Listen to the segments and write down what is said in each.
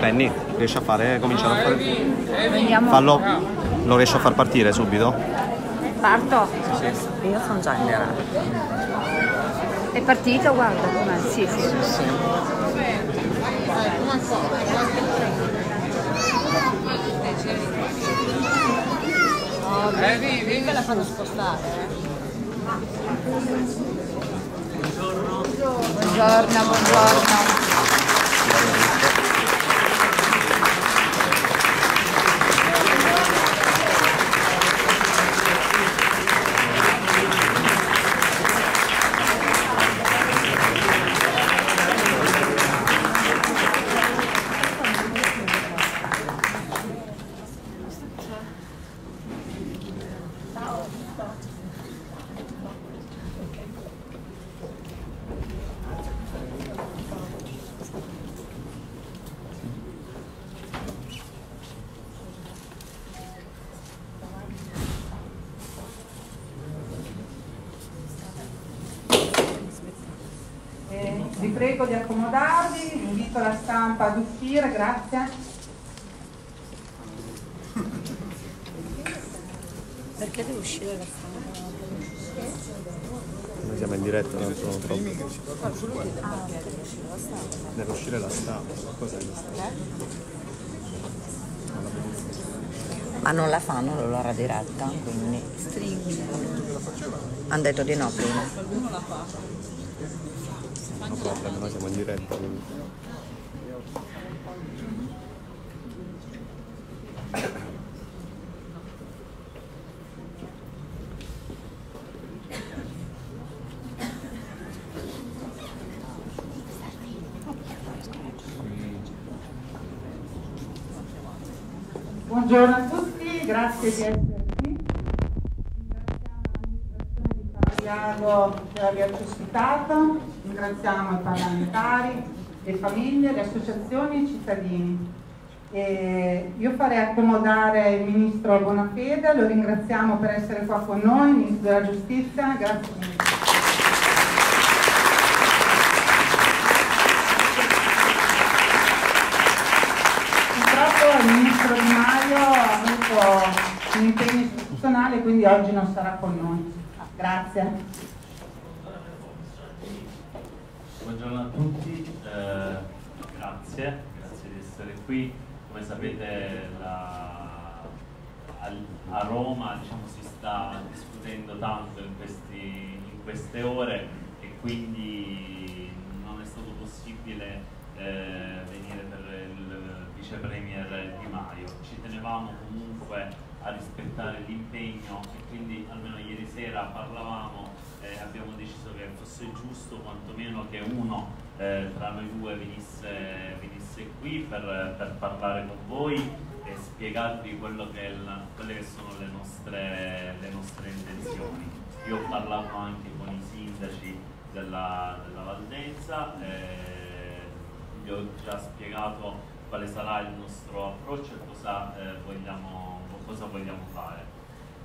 Penny, riesci a fare? Cominciare a fare. Vediamo. Fallo. Lo riesci a far partire subito? Parto. Io sono già in gara. È partito, guarda com'è. Sì, sì. Mica la fanno spostare. Buongiorno, buongiorno. Eh, vi prego di accomodarvi, invito la stampa ad uscire, grazie. Perché devi uscire la strada? Noi siamo in diretta, non sono troppo. Deve uscire la stampa. Cos'è la stampa? Ma non la fanno l'ora diretta, quindi. Hanno detto di no prima. No problem, noi siamo in diretta. Quindi. Grazie di essere qui. Ringraziamo l'amministrazione di Cavaliago per averci ospitato, ringraziamo i parlamentari, le famiglie, le associazioni e i cittadini. E io farei accomodare il Ministro Bonafede, lo ringraziamo per essere qua con noi, il Ministro della Giustizia, grazie. Purtroppo il Ministro Di Maio ha avuto un impegno istituzionale, quindi oggi non sarà con noi. Grazie. Buongiorno a tutti, eh, grazie, grazie di essere qui. Come sapete la- a Roma diciamo, si sta discutendo tanto in, questi- in queste ore e quindi non è stato possibile eh, venire per il vice premier Di Maio. Ci tenevamo comunque a rispettare l'impegno e quindi almeno ieri sera parlavamo e abbiamo deciso che fosse giusto quantomeno che uno eh, tra noi due venisse, venisse qui per, per parlare con voi e spiegarvi quello che la- quelle che sono le nostre, le nostre intenzioni. Io ho parlato anche con i sindaci della, della Valdenza, eh, vi ho già spiegato quale sarà il nostro approccio e cosa, eh, vogliamo, cosa vogliamo fare.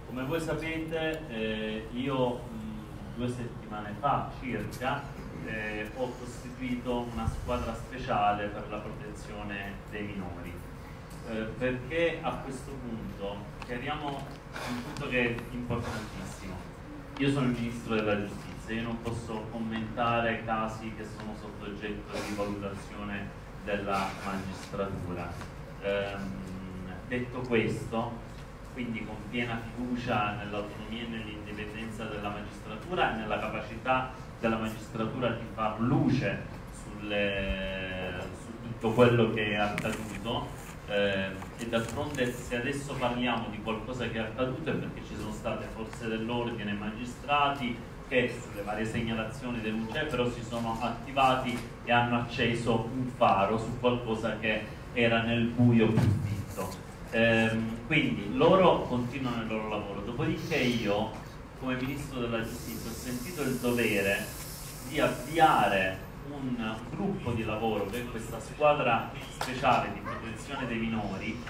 Come voi sapete, eh, io mh, due settimane fa circa eh, ho costituito una squadra speciale per la protezione dei minori. Eh, perché a questo punto chiariamo un punto che è importantissimo. Io sono il ministro della giustizia, io non posso commentare casi che sono sotto oggetto di valutazione della magistratura. Ehm, detto questo, quindi con piena fiducia nell'autonomia e nell'indipendenza della magistratura e nella capacità della magistratura di far luce sulle- su tutto quello che è accaduto eh, e d'altronde se adesso parliamo di qualcosa che è accaduto è perché ci sono state forze dell'ordine magistrati che sulle varie segnalazioni denunce però si sono attivati e hanno acceso un faro su qualcosa che era nel buio più vitto. Ehm, quindi loro continuano il loro lavoro, dopodiché io come Ministro della Giustizia ho sentito il dovere di avviare un gruppo di lavoro che è questa squadra speciale di protezione dei minori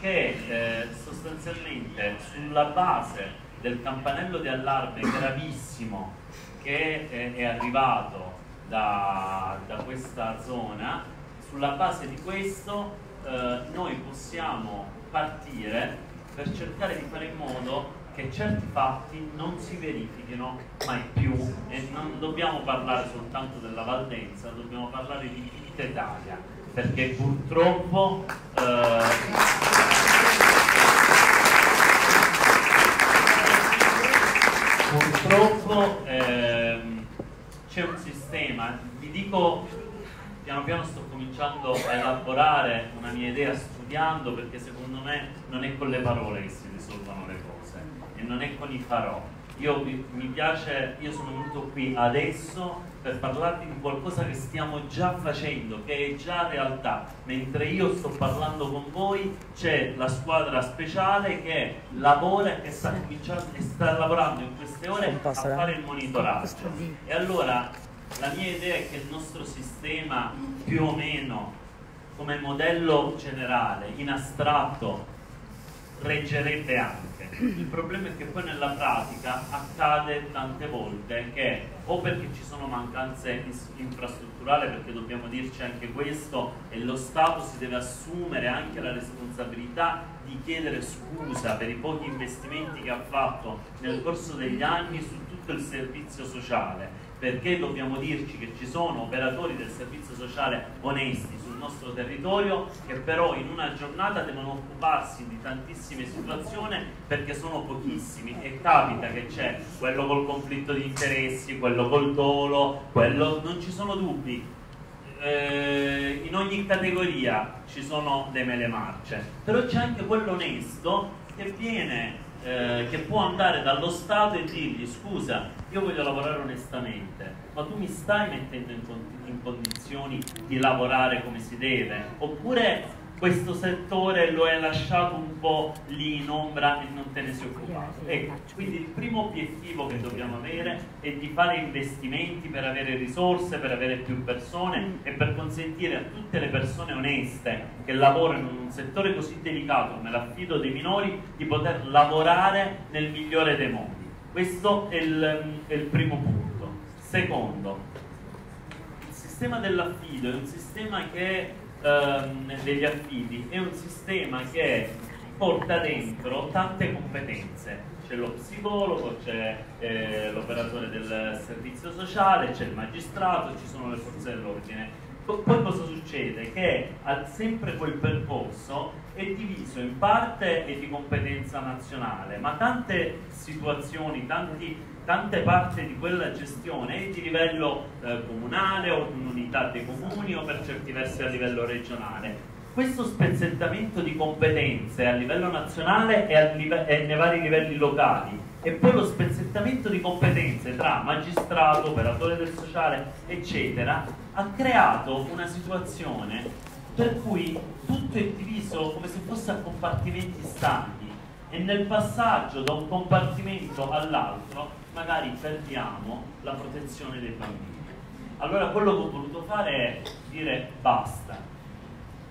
che eh, sostanzialmente sulla base del campanello di allarme gravissimo che eh, è arrivato da, da questa zona, sulla base di questo eh, noi possiamo partire per cercare di fare in modo che certi fatti non si verifichino mai più. E non dobbiamo parlare soltanto della Valdenza, dobbiamo parlare di tutta Italia perché purtroppo eh, purtroppo ehm, c'è un sistema, vi dico piano piano sto cominciando a elaborare una mia idea studiando perché secondo me non è con le parole che si risolvono le cose e non è con i farò. Io mi piace, io sono venuto qui adesso per parlarvi di qualcosa che stiamo già facendo, che è già realtà. Mentre io sto parlando con voi c'è la squadra speciale che lavora e che sta, e sta lavorando in queste ore a fare il monitoraggio. E allora la mia idea è che il nostro sistema più o meno come modello generale, in astratto, reggerebbe anche. Il problema è che poi nella pratica accade tante volte che o perché ci sono mancanze infrastrutturali, perché dobbiamo dirci anche questo, e lo Stato si deve assumere anche la responsabilità di chiedere scusa per i pochi investimenti che ha fatto nel corso degli anni su tutto il servizio sociale perché dobbiamo dirci che ci sono operatori del servizio sociale onesti nostro territorio che però in una giornata devono occuparsi di tantissime situazioni perché sono pochissimi e capita che c'è quello col conflitto di interessi, quello col dolo, quello non ci sono dubbi. Eh, in ogni categoria ci sono dei mele marce, però c'è anche quello onesto che viene eh, che può andare dallo Stato e dirgli scusa, io voglio lavorare onestamente, ma tu mi stai mettendo in, in condizioni di lavorare come si deve? Oppure questo settore lo hai lasciato un po' lì in ombra e non te ne sei occupato. Ecco, quindi il primo obiettivo che dobbiamo avere è di fare investimenti per avere risorse, per avere più persone e per consentire a tutte le persone oneste che lavorano in un settore così delicato come l'affido dei minori di poter lavorare nel migliore dei modi. Questo è il, è il primo punto. Secondo, sistema dell'affido è un sistema che ehm, degli affidi è un sistema che porta dentro tante competenze c'è lo psicologo, c'è eh, l'operatore del servizio sociale, c'è il magistrato, ci sono le forze dell'ordine. Poi cosa succede? Che sempre quel percorso è diviso in parte è di competenza nazionale, ma tante situazioni, tanti tante parti di quella gestione è di livello eh, comunale o di un'unità dei comuni o per certi versi a livello regionale. Questo spezzettamento di competenze a livello nazionale e, live e nei vari livelli locali e poi lo spezzettamento di competenze tra magistrato, operatore del sociale, eccetera, ha creato una situazione per cui tutto è diviso come se fosse a compartimenti stagni e nel passaggio da un compartimento all'altro magari perdiamo la protezione dei bambini. Allora quello che ho voluto fare è dire basta,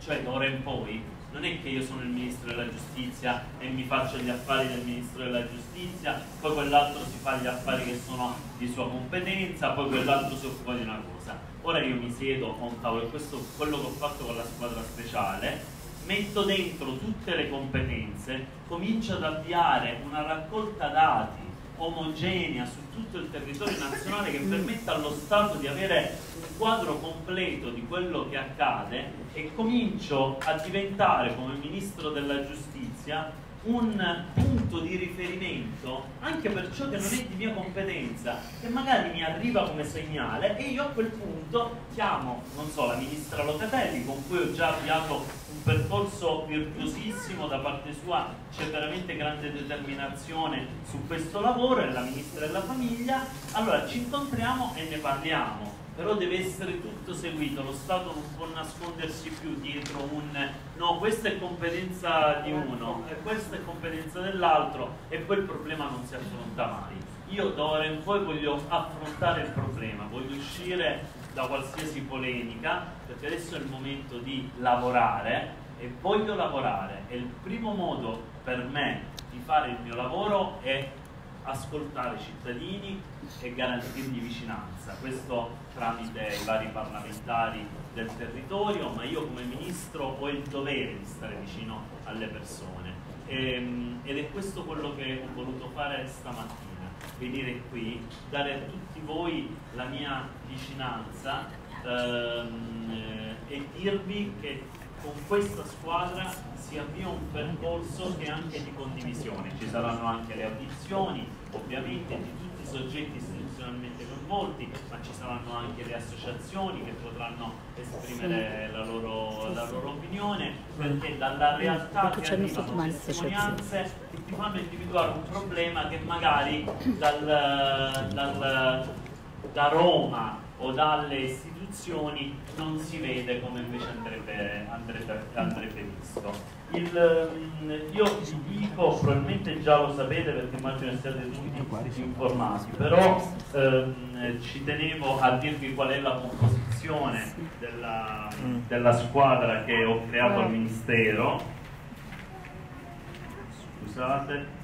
cioè d'ora in poi non è che io sono il ministro della giustizia e mi faccio gli affari del ministro della giustizia, poi quell'altro si fa gli affari che sono di sua competenza, poi quell'altro si occupa di una cosa. Ora io mi siedo a un tavolo e questo è quello che ho fatto con la squadra speciale, metto dentro tutte le competenze, comincio ad avviare una raccolta dati omogenea su tutto il territorio nazionale che permetta allo Stato di avere un quadro completo di quello che accade e comincio a diventare come Ministro della Giustizia un punto di riferimento anche per ciò che non è di mia competenza che magari mi arriva come segnale e io a quel punto chiamo, non so, la ministra Locatelli con cui ho già avviato percorso virtuosissimo da parte sua c'è veramente grande determinazione su questo lavoro è la ministra della famiglia allora ci incontriamo e ne parliamo però deve essere tutto seguito, lo Stato non può nascondersi più dietro un no, questa è competenza di uno e questa è competenza dell'altro e poi il problema non si affronta mai. Io d'ora in poi voglio affrontare il problema, voglio uscire da qualsiasi polemica perché adesso è il momento di lavorare e voglio lavorare. E il primo modo per me di fare il mio lavoro è ascoltare i cittadini e garantirgli vicinanza, questo tramite i vari parlamentari del territorio, ma io come ministro ho il dovere di stare vicino alle persone. E, ehm, ed è questo quello che ho voluto fare stamattina, venire qui, dare a tutti voi la mia vicinanza ehm, eh, e dirvi che con questa squadra si avvia un percorso che è anche di condivisione, ci saranno anche le audizioni ovviamente di tutti i soggetti istituzionalmente coinvolti, ma ci saranno anche le associazioni che potranno esprimere la loro, la loro opinione, perché dalla realtà che arrivano testimonianze che ti fanno individuare un problema che magari dal, dal, da Roma o dalle istituzioni non si vede come invece andrebbe, andrebbe, andrebbe visto. Il, mm, io vi dico, probabilmente già lo sapete perché immagino siate tutti informati, però ehm, ci tenevo a dirvi qual è la composizione della, della squadra che ho creato al Ministero. Scusate.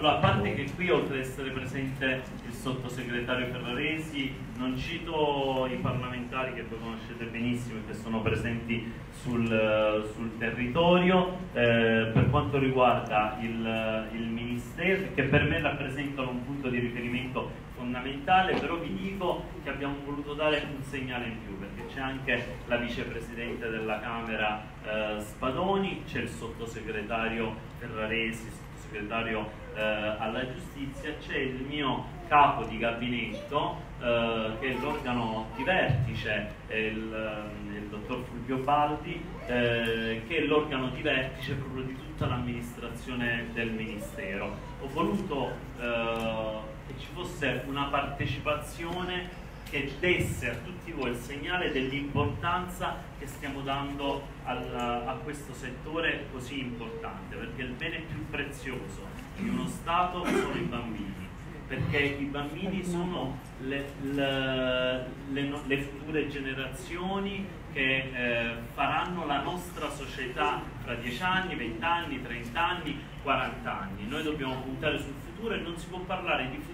Allora, a parte che qui oltre ad essere presente il sottosegretario Ferraresi, non cito i parlamentari che voi conoscete benissimo e che sono presenti sul, sul territorio, eh, per quanto riguarda il, il Ministero, che per me rappresentano un punto di riferimento fondamentale, però vi dico che abbiamo voluto dare un segnale in più, perché c'è anche la vicepresidente della Camera eh, Spadoni, c'è il sottosegretario Ferraresi, segretario eh, alla giustizia, c'è il mio capo di gabinetto eh, che è l'organo di vertice, il, eh, il, dottor Fulvio Baldi, eh, che è l'organo di vertice proprio di tutta l'amministrazione del Ministero. Ho voluto eh, che ci fosse una partecipazione che desse a tutti voi il segnale dell'importanza che stiamo dando al, a questo settore così importante, perché il bene più prezioso di uno Stato sono i bambini, perché i bambini sono le, le, le, le future generazioni che eh, faranno la nostra società fra 10 anni, 20 anni, 30 anni, 40 anni. Noi dobbiamo puntare sul futuro e non si può parlare di futuro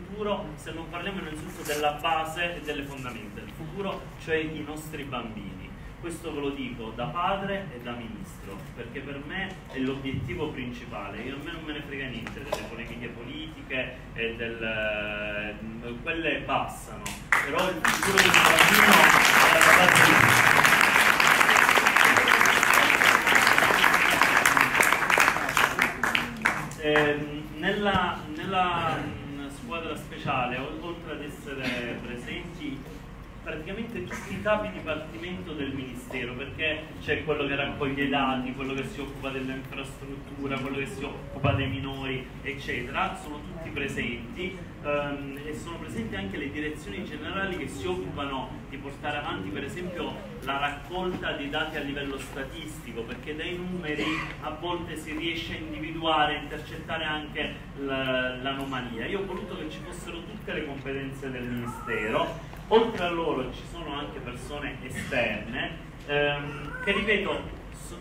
se non parliamo innanzitutto della base e delle fondamenta del futuro, cioè i nostri bambini. Questo ve lo dico da padre e da ministro, perché per me è l'obiettivo principale. Io a me non me ne frega niente delle polemiche politiche e del, eh, quelle passano, però il futuro del bambino è la base Eh, nella, nella squadra speciale, oltre ad essere presenti praticamente tutti i capi di dipartimento del Ministero, perché c'è quello che raccoglie i dati, quello che si occupa dell'infrastruttura, quello che si occupa dei minori, eccetera, sono tutti presenti ehm, e sono presenti anche le direzioni generali che si occupano di portare avanti per esempio la raccolta dei dati a livello statistico, perché dai numeri a volte si riesce a individuare, intercettare anche l'anomalia. Io ho voluto che ci fossero tutte le competenze del Ministero oltre a loro ci sono anche persone esterne ehm, che ripeto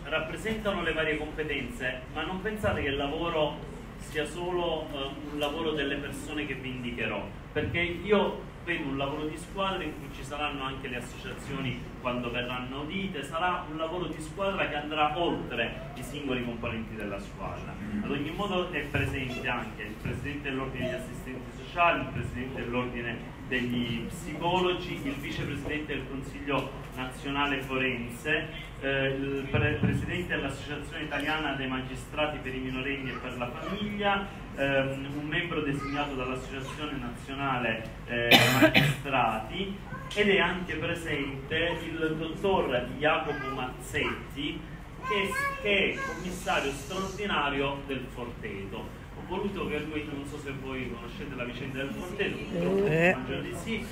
rappresentano le varie competenze ma non pensate che il lavoro sia solo eh, un lavoro delle persone che vi indicherò perché io vedo un lavoro di squadra in cui ci saranno anche le associazioni quando verranno udite, sarà un lavoro di squadra che andrà oltre i singoli componenti della squadra. Ad ogni modo è presente anche il Presidente dell'Ordine degli Assistenti Sociali, il Presidente dell'Ordine degli psicologi, il vicepresidente del Consiglio nazionale forense, eh, il pre presidente dell'Associazione Italiana dei Magistrati per i minorenni e per la famiglia, ehm, un membro designato dall'Associazione Nazionale eh, Magistrati ed è anche presente il dottor Jacopo Mazzetti che, è commissario straordinario del Forteto voluto che lui, non so se voi conoscete la vicenda del Forteto, eh. immagino di sì,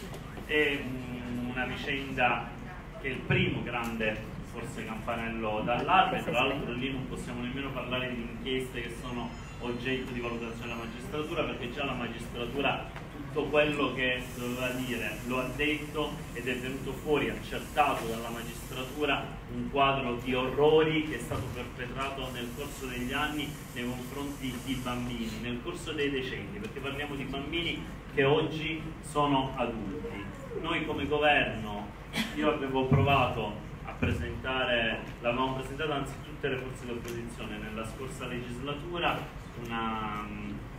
è una vicenda che è il primo grande forse campanello d'allarme, tra l'altro lì non possiamo nemmeno parlare di inchieste che sono oggetto di valutazione della magistratura perché già la magistratura tutto quello che doveva dire lo ha detto ed è venuto fuori accertato dalla magistratura un quadro di orrori che è stato perpetrato nel corso degli anni nei confronti di bambini, nel corso dei decenni, perché parliamo di bambini che oggi sono adulti. Noi come governo, io avevo provato a presentare, l'avevamo presentata anzi tutte le forze di opposizione nella scorsa legislatura, una,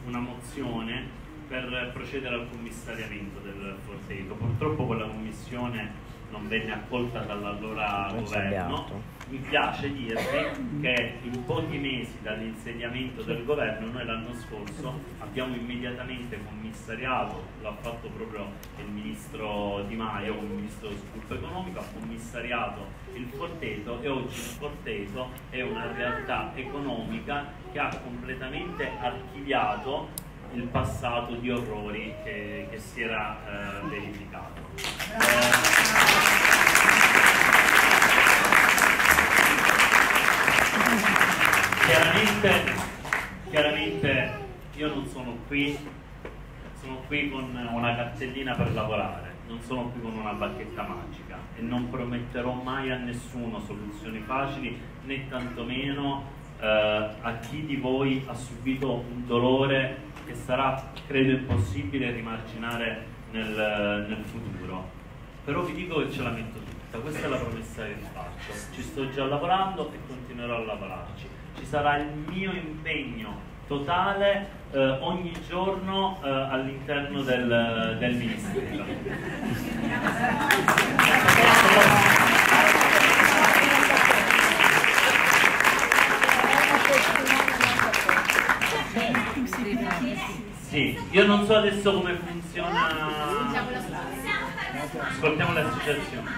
una mozione per procedere al commissariamento del Forteto. Purtroppo quella commissione non venne accolta dall'allora governo. Mi piace dirvi che in pochi mesi dall'insediamento del governo noi l'anno scorso abbiamo immediatamente commissariato, l'ha fatto proprio il ministro Di Maio, il ministro dello sviluppo economico, ha commissariato il Forteto e oggi il Forteto è una realtà economica che ha completamente archiviato il passato di orrori che, che si era eh, verificato. chiaramente, chiaramente io non sono qui, sono qui con una cartellina per lavorare, non sono qui con una bacchetta magica e non prometterò mai a nessuno soluzioni facili né tantomeno eh, a chi di voi ha subito un dolore che sarà, credo, impossibile rimarginare nel, nel futuro. Però vi dico che ce la metto tutta, questa è la promessa che vi faccio. Ci sto già lavorando e continuerò a lavorarci. Ci sarà il mio impegno totale eh, ogni giorno eh, all'interno del, del Ministero. Sì, io non so adesso come funziona. Ascoltiamo l'associazione.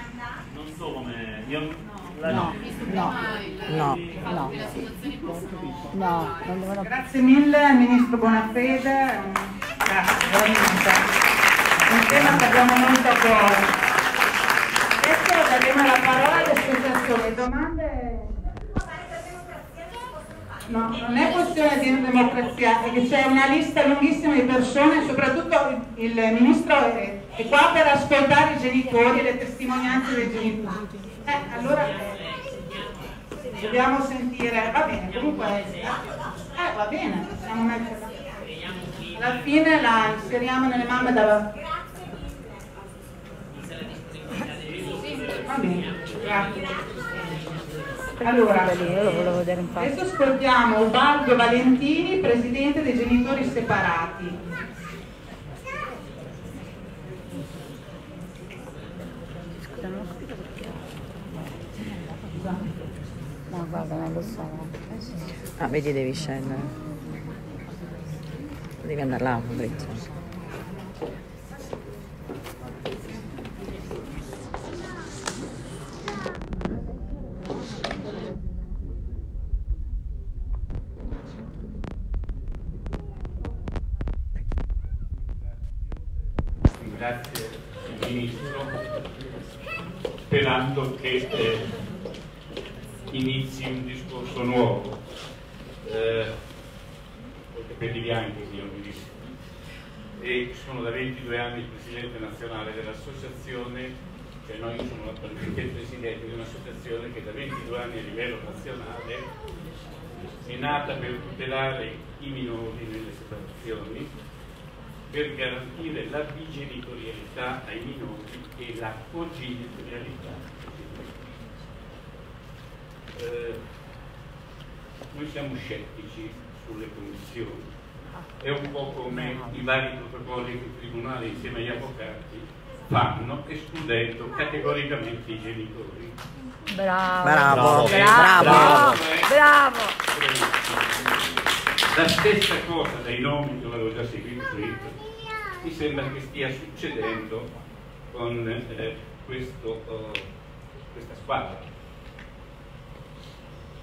Non so come. Io... La... No, no, no, no, no, devono... Grazie mille Ministro Bonafede, grazie veramente. Un tema che abbiamo molto a cuore. Adesso daremo la parola alle associazioni. Domande? No, non è questione di democrazia, è che c'è una lista lunghissima di persone, soprattutto il, Ministro è, è, qua per ascoltare i genitori e le testimonianze dei genitori. Eh, allora eh, dobbiamo sentire, va bene, comunque, eh, va bene, possiamo metterla. Alla fine la inseriamo nelle mamme da... Va bene, grazie. Allora, adesso ascoltiamo Ubaldo Valentini, presidente dei genitori separati. No, guarda, non lo so. Ah, vedi, devi scendere. Devi andare là, Fabrizio. Grazie Ministro, sperando che eh, inizi un discorso nuovo. Eh, capelli bianchi, signor Ministro. E sono da 22 anni Presidente nazionale dell'associazione, cioè noi sono attualmente il Presidente di un'associazione che da 22 anni a livello nazionale è nata per tutelare i minori nelle separazioni per garantire la bigenitorialità ai minori e la cogenitorialità. Eh, noi siamo scettici sulle condizioni. È un po' come i vari protocolli che il Tribunale insieme agli avvocati fanno, escludendo categoricamente i genitori. Bravo, Bravo, bravo, bravo. bravo. La stessa cosa dai nomi che l'avevo già seguito mi sembra che stia succedendo con eh, questo, eh, questa squadra.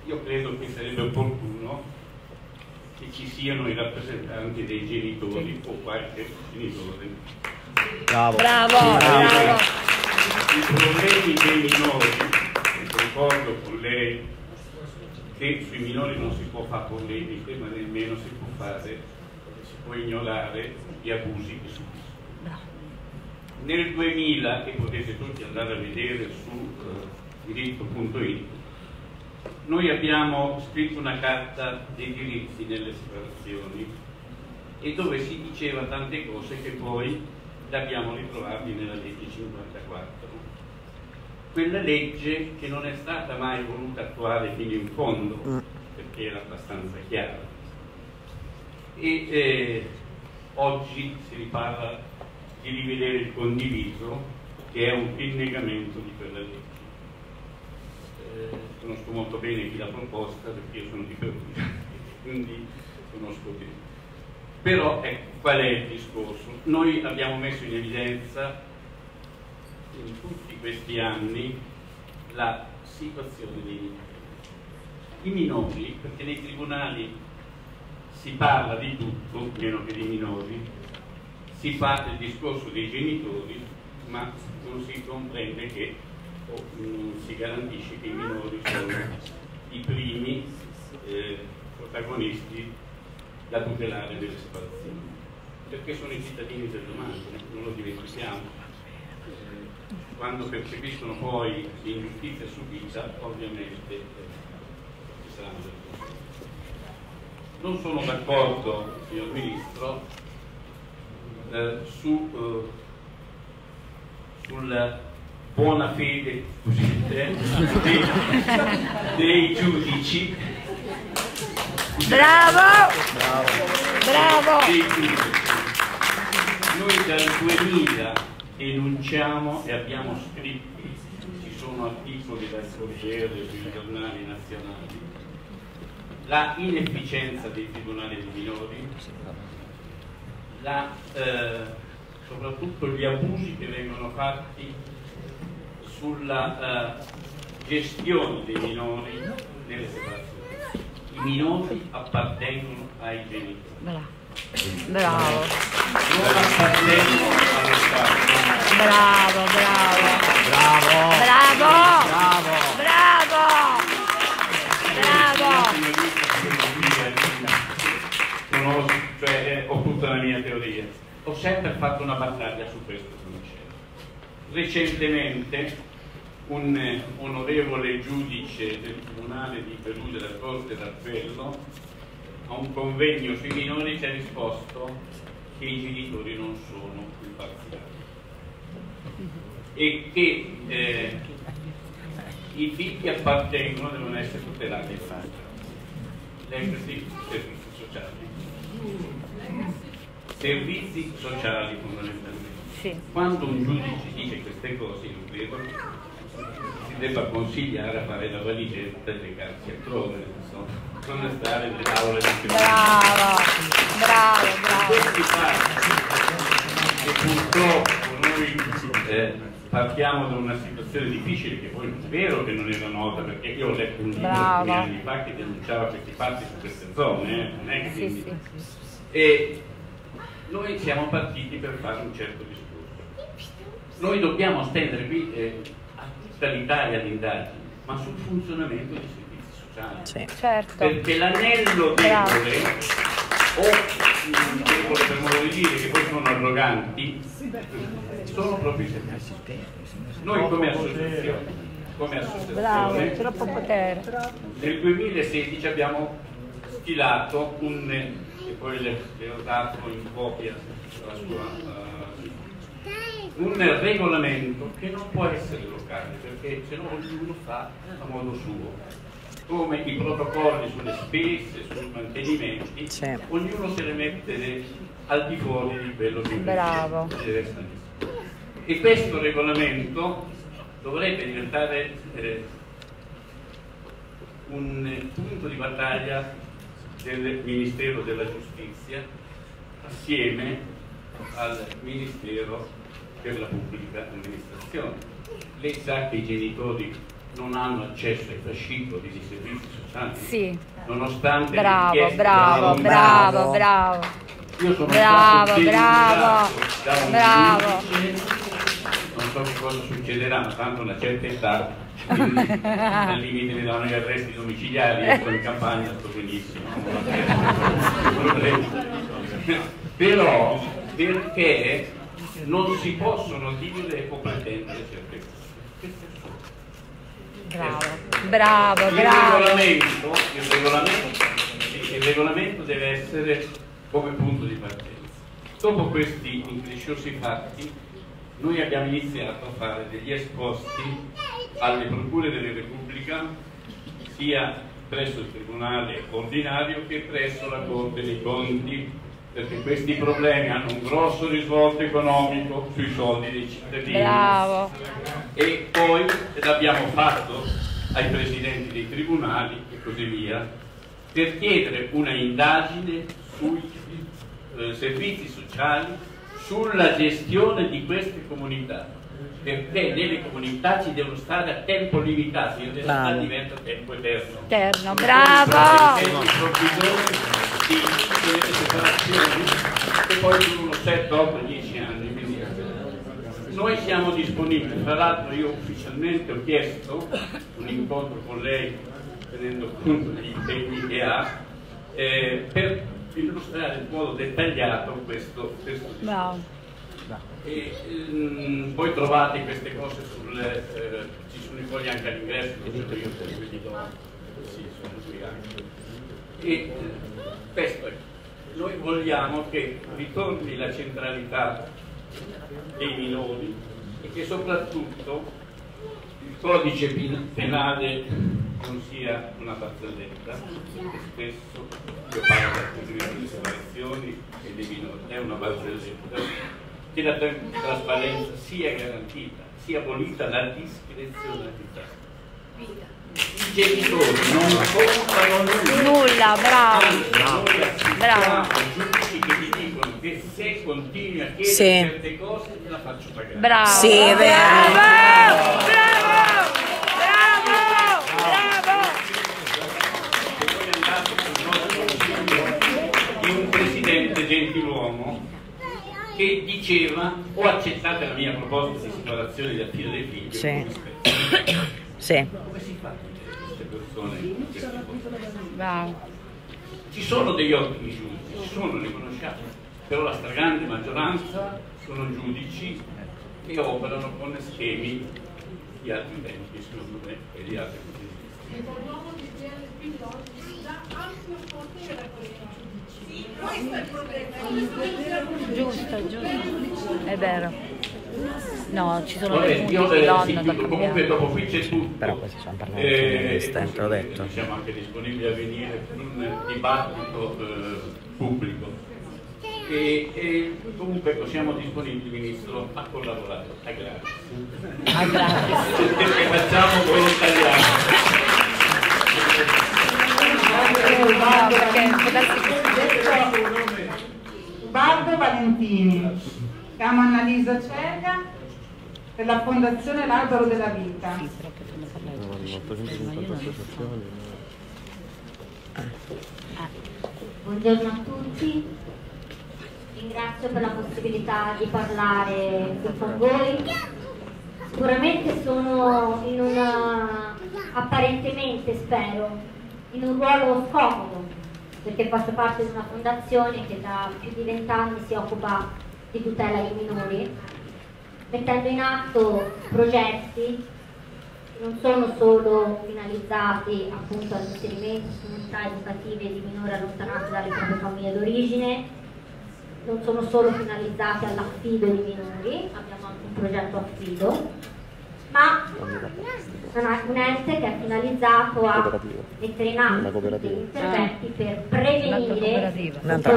Io credo che sarebbe opportuno che ci siano i rappresentanti dei genitori o qualche genitore. Bravo. Bravo, bravo. I problemi dei minori, e concordo con lei che sui minori non si può fare polemiche, ma nemmeno si può fare, si può ignorare gli abusi che subiscono. nel 2000, che potete tutti andare a vedere su eh, diritto.it, noi abbiamo scritto una carta dei diritti nelle separazioni e dove si diceva tante cose che poi le abbiamo ritrovate nella legge 54. Quella legge che non è stata mai voluta attuare fino in fondo, perché era abbastanza chiara. E eh, oggi si riparla di rivedere il condiviso, che è un innegamento di quella legge. Eh, conosco molto bene chi l'ha proposta perché io sono di Perugia, quindi conosco bene. Però ecco, qual è il discorso? Noi abbiamo messo in evidenza in tutti questi anni la situazione dei minori. I minori, perché nei tribunali si parla di tutto, meno che di minori, si fa il discorso dei genitori, ma non si comprende che o non si garantisce che i minori sono i primi eh, protagonisti da tutelare delle separazioni, perché sono i cittadini del domani, non lo dimentichiamo. Eh, quando percepiscono poi l'ingiustizia subita, ovviamente eh, ci saranno delle conseguenze. Non sono d'accordo, signor Ministro, eh, su, eh, sulla buona fede scusate, dei, dei giudici Bravo! Bravo! Noi dal 2000 denunciamo e abbiamo scritti, ci sono articoli dal Corriere sui giornali nazionali, la inefficienza dei tribunali dei minori, la, eh, soprattutto gli abusi che vengono fatti sulla eh, gestione dei minori nelle separazioni. I minori appartengono ai genitori, Bravo! Bravo! non appartengono allo Stato. Bravo, bravo! Bravo! Bravo! Bravo! Bravo! Conosco, cioè, eh, ho tutta la mia teoria. Ho sempre fatto una battaglia su questo concetto. Recentemente un onorevole giudice del Tribunale di Perugia della Corte d'Appello a un convegno sui minori ci ha risposto che i genitori non sono imparziali e che eh, i figli appartengono devono essere tutelati sì, servizi sociali. Servizi sociali fondamentalmente. Sì. Quando un giudice dice queste cose, io si debba consigliare a fare la valigetta e recarsi altrove, non stare nelle aule di tribunale. Bravo! Bravo, bravo! e purtroppo noi eh, partiamo da una situazione difficile che poi non è vero che non era nota perché io ho letto un libro alcuni anni fa che denunciava questi fatti su queste zone eh, non è che Sì, quindi- sì. e noi siamo partiti per fare un certo discorso noi dobbiamo stendere qui eh, a tutta l'Italia l'indagine ma sul funzionamento dei servizi sociali Sì. Certo. perché l'anello Bravo. debole o debole per modo di dire che poi sono arroganti sono proprio i servizi noi come associazione come Bravo, associazione troppo potere. nel 2016 abbiamo stilato un e poi le, le ho dato in copia la sua eh, un regolamento che non può essere locale perché se no ognuno fa a modo suo come i protocolli sulle spese, sui mantenimenti, Sì. ognuno se le mette al di fuori di quello che Bravo. deve essere. E questo regolamento dovrebbe diventare eh, un punto di battaglia del Ministero della Giustizia assieme al Ministero per la Pubblica Amministrazione. Lei sa che i genitori non hanno accesso ai fascicoli di servizi sociali, Sì. nonostante Bravo, bravo, bravo, Bravo. bravo. io sono Bravo, stato bravo, denunciato da un bravo. non so che cosa succederà, ma tanto una certa età, al limite mi danno gli arresti domiciliari, io sono in campagna, sto benissimo. Però perché non si possono dire o pretendere certe cose. Queste sono. Bravo, bravo, Il bravo. regolamento, il regolamento, il regolamento deve essere come punto di partenza. Dopo questi incresciosi fatti, noi abbiamo iniziato a fare degli esposti alle procure della Repubblica, sia presso il Tribunale ordinario che presso la Corte dei Conti, perché questi problemi hanno un grosso risvolto economico sui soldi dei cittadini Bravo. e poi l'abbiamo fatto ai presidenti dei tribunali e così via per chiedere una indagine sui eh, servizi sociali, sulla gestione di queste comunità perché nelle comunità ci devono stare a tempo limitato, in realtà Bravo. diventa tempo eterno. Eterno, bravo. Di separazioni che poi durano 7, 8, 10 anni. quindi noi siamo disponibili, tra l'altro io ufficialmente ho chiesto un incontro con lei tenendo conto degli impegni che ha eh, per illustrare in modo dettagliato questo, questo discorso. Bravo. E, ehm, poi trovate queste cose sul, eh, ci sono i fogli anche all'ingresso, so io ve li do, sì, sono qui anche. E eh, questo è, noi vogliamo che ritorni la centralità dei minori e che soprattutto il codice pen- penale non sia una barzelletta, che spesso io parlo di separazioni e dei minori, è una barzelletta, che la tra- trasparenza sia garantita, sia abolita la discrezionalità. I genitori non contano nulla. Nulla, bravo. Anzi, noi Bravo. giudici che ti dicono che se continui a chiedere Sì. certe cose te la faccio pagare. Bravo. Sì, è vero. Bravo. Bravo. Bravo. Bravo. Se voi andate sul nostro sito di un presidente gentiluomo che diceva o accettate la mia proposta di separazione da figlio dei figli Sì. Sì. come si fa a dire queste persone? Bravo. Ci sono degli ottimi giudici, ci sono, li conosciamo, però la stragrande maggioranza sono giudici che operano con schemi di altri tempi, secondo me, e di altri punti di vista. Giusto, giusto. È vero. No, ci sono dei Vabbè, punti io di eh, donna sì, da comunque dopo qui c'è tutto. Però si sono parlati Eh, te l'ho detto. Siamo anche disponibili a venire per un dibattito eh, pubblico. E, e comunque ecco, siamo disponibili, Ministro, a collaborare. A grazie. Ah, grazie. Perché facciamo volontariato. Può darsi Ubaldo Valentini, chiamo Annalisa Cega per la Fondazione L'Albero della Vita. Buongiorno a tutti, ringrazio per la possibilità di parlare con voi. Sicuramente sono in una, apparentemente spero, in un ruolo scomodo, perché faccio parte di una fondazione che da più di vent'anni si occupa di tutela dei minori, mettendo in atto progetti non sono solo finalizzati appunto all'inserimento su unità educative di minori allontanati dalle proprie famiglie d'origine, non sono solo finalizzati all'affido di minori, abbiamo anche un progetto affido, ma un ente che è finalizzato a mettere in atto degli interventi per prevenire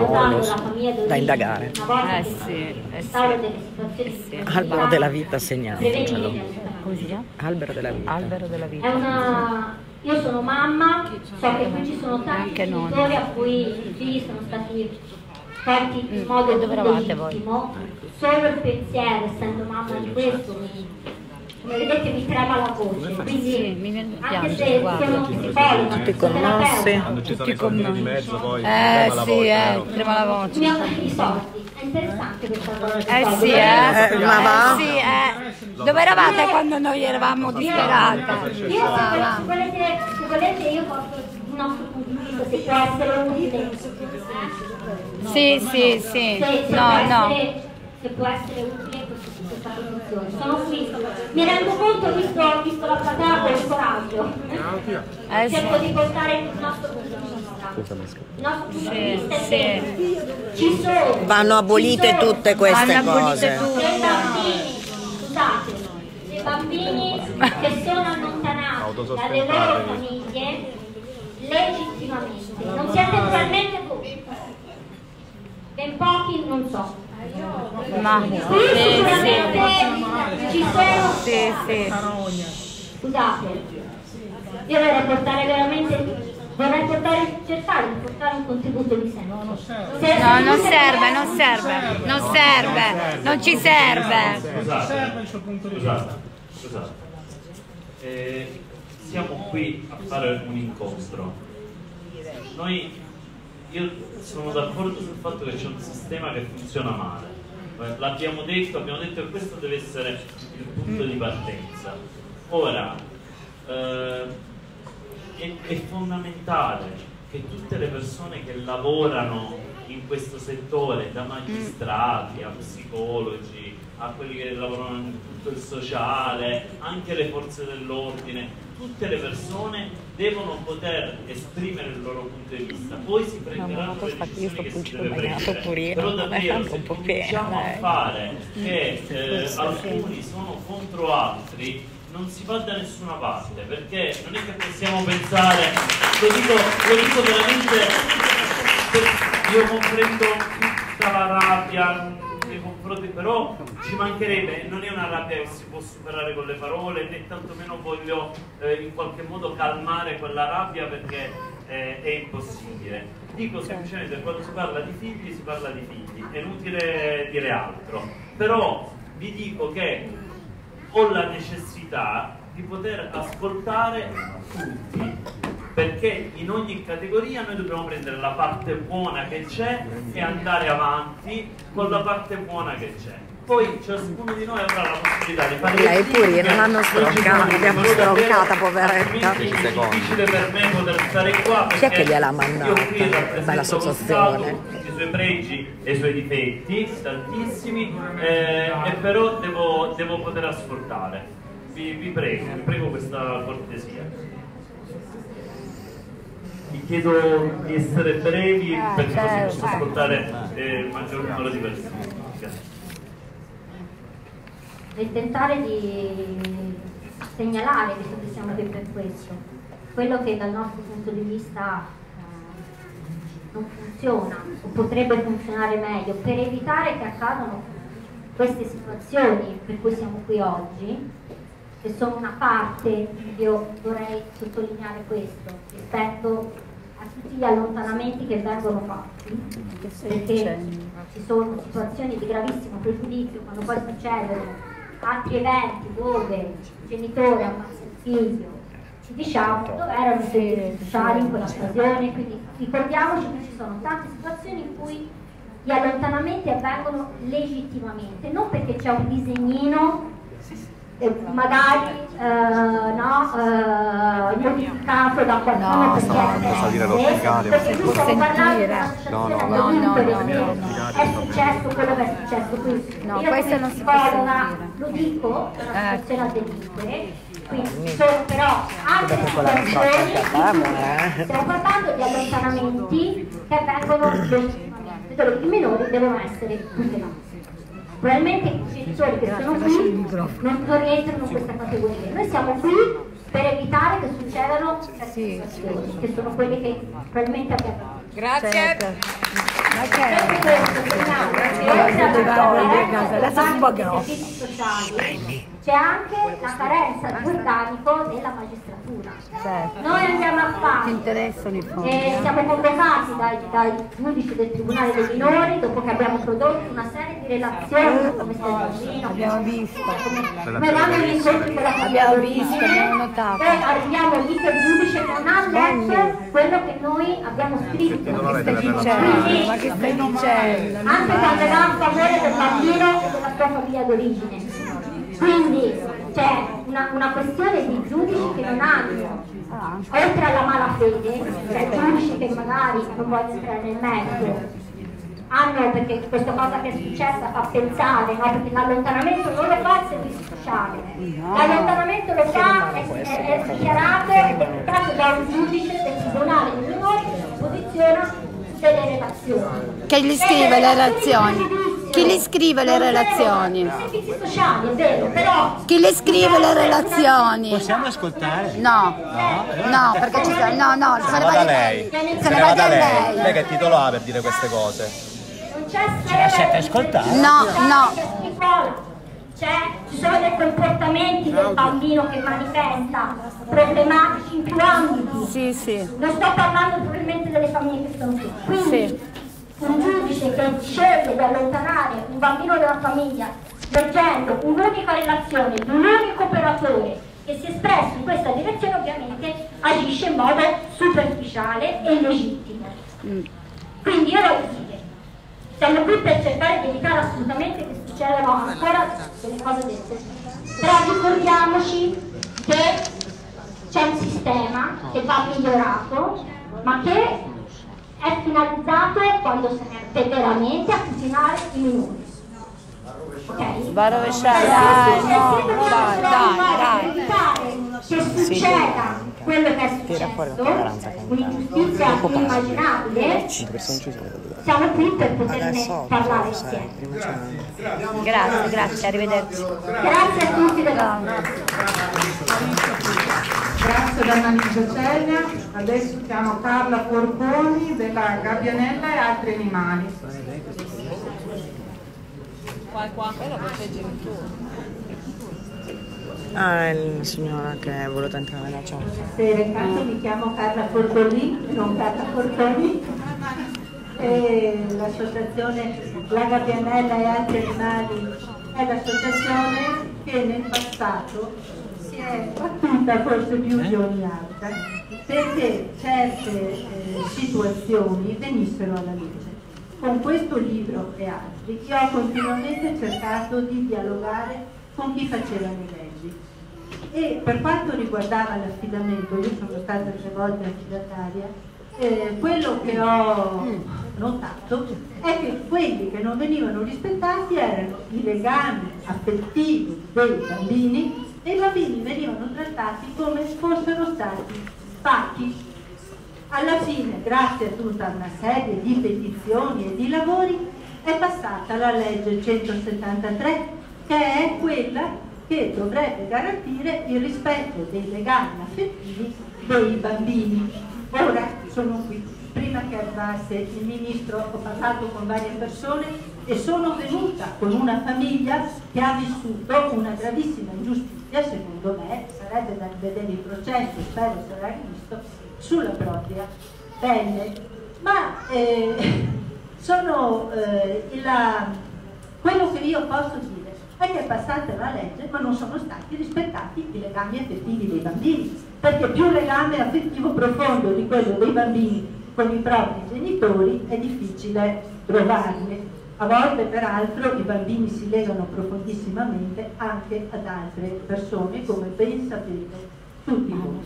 onlus la famiglia da indagare. una volta Eh che sì, eh sì. delle situazioni Eh sì. Albero della vita segnato. prevenire Come si chiama? Albero della vita. Albero della è vita. una... Io sono mamma, so che qui ci sono tanti genitori a cui i figli sono stati tolti in Mm, modo e dove eravate voi? Solo il pensiero, essendo mamma di questo, mi, vedete mi trema la voce. Quindi, Sì, mi viene anche se guarda. sono psicologa, Tutti commossi. Tutti i soldi con di noi. mezzo poi Eh sì, eh, trema la voce. mi hanno i soldi. È interessante questa cosa. Eh sì, eh. Eh, ma va? Eh sì, eh. Dove eravate quando noi eravamo disperate? Io se, se volete, se volete io posso il nostro vista, se può essere utile. Sì, sì, sì. No, no. se può essere utile situazione. Sono qui, mi rendo conto, visto, visto la platea, con il coraggio. Eh, Cerco di portare il nostro punto di vista. Il nostro punto di vista è semplice. Ci sono. Vanno abolite sono tutte queste Vanno abolite cose. tutte. dei bambini, scusate, dei bambini che sono allontanati dalle loro famiglie legittimamente. Non siete probabilmente voi. Ben pochi non so. Ma sì, sicuramente ci sono. sì, sì. Scusate, io vorrei portare veramente. Vorrei portare, cercare di portare un contributo di senso. No, No, non serve, non serve, non serve, non ci serve. Scusate, scusate, scusate. Eh, siamo qui a fare un incontro. Noi, io sono d'accordo sul fatto che c'è un sistema che funziona male. L'abbiamo detto, abbiamo detto che questo deve essere il punto di partenza. Ora, eh, è, è fondamentale che tutte le persone che lavorano in questo settore, da magistrati a psicologi, a quelli che lavorano in tutto il sociale, anche le forze dell'ordine, tutte le persone devono poter esprimere il loro punto di vista, poi si prenderanno le decisioni che si deve prendere. pure io, Però davvero se un po' cominciamo a eh. fare che eh, alcuni sono contro altri, non si va da nessuna parte, perché non è che possiamo pensare, lo dico, lo dico veramente, io comprendo tutta la rabbia però ci mancherebbe, non è una rabbia che si può superare con le parole, né tantomeno voglio eh, in qualche modo calmare quella rabbia perché eh, è impossibile. Dico semplicemente che quando si parla di figli si parla di figli, è inutile dire altro, però vi dico che ho la necessità di poter ascoltare tutti perché in ogni categoria noi dobbiamo prendere la parte buona che c'è e andare avanti con la parte buona che c'è poi ciascuno di noi avrà la possibilità di fare Lei le pure, non l'hanno stroncata, l'abbiamo stroncata, poveretta. è difficile per me poter stare qua Chi è che gliel'ha io mandata? qui rappresento Bella associazione. I suoi pregi e i suoi difetti, tantissimi, eh, e però devo, devo poter ascoltare. Vi, vi prego, vi prego questa cortesia. Vi chiedo di essere brevi perché così posso ascoltare eh, il maggior numero di persone. Nel tentare di segnalare, visto che siamo qui per questo, quello che dal nostro punto di vista eh, non funziona o potrebbe funzionare meglio per evitare che accadano queste situazioni per cui siamo qui oggi, che sono una parte, io vorrei sottolineare questo, rispetto a tutti gli allontanamenti che vengono fatti, perché ci sono situazioni di gravissimo pregiudizio quando poi succedono altri eventi dove il genitore ammazza il figlio, ci diciamo dove erano i servizi sociali in quell'occasione, quindi ricordiamoci che ci sono tante situazioni in cui gli allontanamenti avvengono legittimamente, non perché c'è un disegnino eh, magari eh, no, eh, modificato da qualcuno No, perché no, salire all'ospedale, perché può stiamo parlando No, no, no, no, perché no, no. è successo quello che è successo qui. No, Io questo non si può psicologa lo dico, è Eh. un'associazione a delinquere, quindi sono però altre la situazioni eh. stiamo parlando di allontanamenti che dove i minori devono essere tutelati. Probabilmente i genitori che sono qui non, non rientrano in questa categoria. Noi siamo qui per evitare che succedano certe situazioni, che sono quelle che probabilmente abbiamo. Grazie. Certo. Ma Proprio che? questo, segnalo, oltre alla carenza Adesso si di pagano. C'è anche la carenza di organico della magistratura. Certo. Noi andiamo a Ti fare interessano i fondi? e siamo convocati dai, dai giudici del Tribunale dei minori dopo che abbiamo prodotto una serie di relazioni su come sta il bambino, Abbiamo visto. come, vanno gli incontri con la famiglia Abbiamo d'origine. visto, abbiamo notato. Poi arriviamo lì che il giudice non ha letto quello che noi abbiamo scritto. Ma che stai dicendo? Ma che stai dicendo? Anche quando va a favore del bambino e della sua famiglia d'origine. Quindi c'è una, una questione di giudici che non hanno oltre alla malafede, cioè giudici che magari non vogliono entrare nel merito, hanno, perché questa cosa che è successa fa pensare, no? perché l'allontanamento non lo fa il servizio sociale, l'allontanamento lo fa, è, è, è dichiarato e decretato da un giudice del tribunale dei minori che si posiziona delle relazioni. Che gli scrive le relazioni? Chi gli scrive le relazioni? I servizi sociali, è vero, però... Chi le scrive le relazioni? Possiamo ascoltare? No, no, perché ci sono, no, no, se ne va vada di lei. Se ne va vada di lei. lei. Che titolo ha per dire queste cose? Non c'è sede... ascoltare? No, no. C'è, ci sono dei comportamenti del bambino che manifesta problematici in più ambiti. Sì, sì. Non sto parlando probabilmente delle famiglie che sono qui. Quindi Sì. Un giudice che sceglie di allontanare un bambino dalla famiglia leggendo un'unica relazione di un unico operatore che si è espresso in questa direzione ovviamente agisce in modo superficiale e illegittimo. Quindi io voglio dire, siamo qui per cercare di evitare assolutamente che succedano ancora delle cose dette. Però ricordiamoci che c'è un sistema che va migliorato, ma che è finalizzato quando serve veramente a cucinare i minori. Ok? Va a rovesciare, dai, no, dai, dai, dai. Che succeda quello che è successo, un'ingiustizia inimmaginabile, siamo qui per poterne parlare insieme. Grazie, grazie, arrivederci. Grazie a tutti della Grazie donna Ligia Celia. Adesso chiamo Carla Porponi della Gabbianella e altri animali. Ah, è la signora che è voluta entrare nella chat. Buonasera, intanto mi chiamo Carla Forconi, non Carla Forconi. E l'associazione La Gabbianella e altri animali è l'associazione che nel passato è battuta forse più di ogni altra perché certe eh, situazioni venissero alla luce. Con questo libro e altri io ho continuamente cercato di dialogare con chi faceva le leggi e per quanto riguardava l'affidamento, io sono stata tre volte affidataria, eh, quello che ho notato è che quelli che non venivano rispettati erano i legami affettivi dei bambini e i bambini venivano trattati come fossero stati pacchi. Alla fine, grazie a tutta una serie di petizioni e di lavori, è passata la legge 173, che è quella che dovrebbe garantire il rispetto dei legami affettivi dei bambini. Ora sono qui, prima che arrivasse il ministro ho parlato con varie persone e sono venuta con una famiglia che ha vissuto una gravissima ingiustizia, secondo me, sarebbe da vedere il processo, spero sarà rivisto, sulla propria pelle. Ma eh, sono eh, la- quello che io posso dire è che è passata la legge ma non sono stati rispettati i legami affettivi dei bambini, perché più legame affettivo profondo di quello dei bambini con i propri genitori è difficile trovarne. A volte peraltro i bambini si legano profondissimamente anche ad altre persone, come ben sapete tutti voi.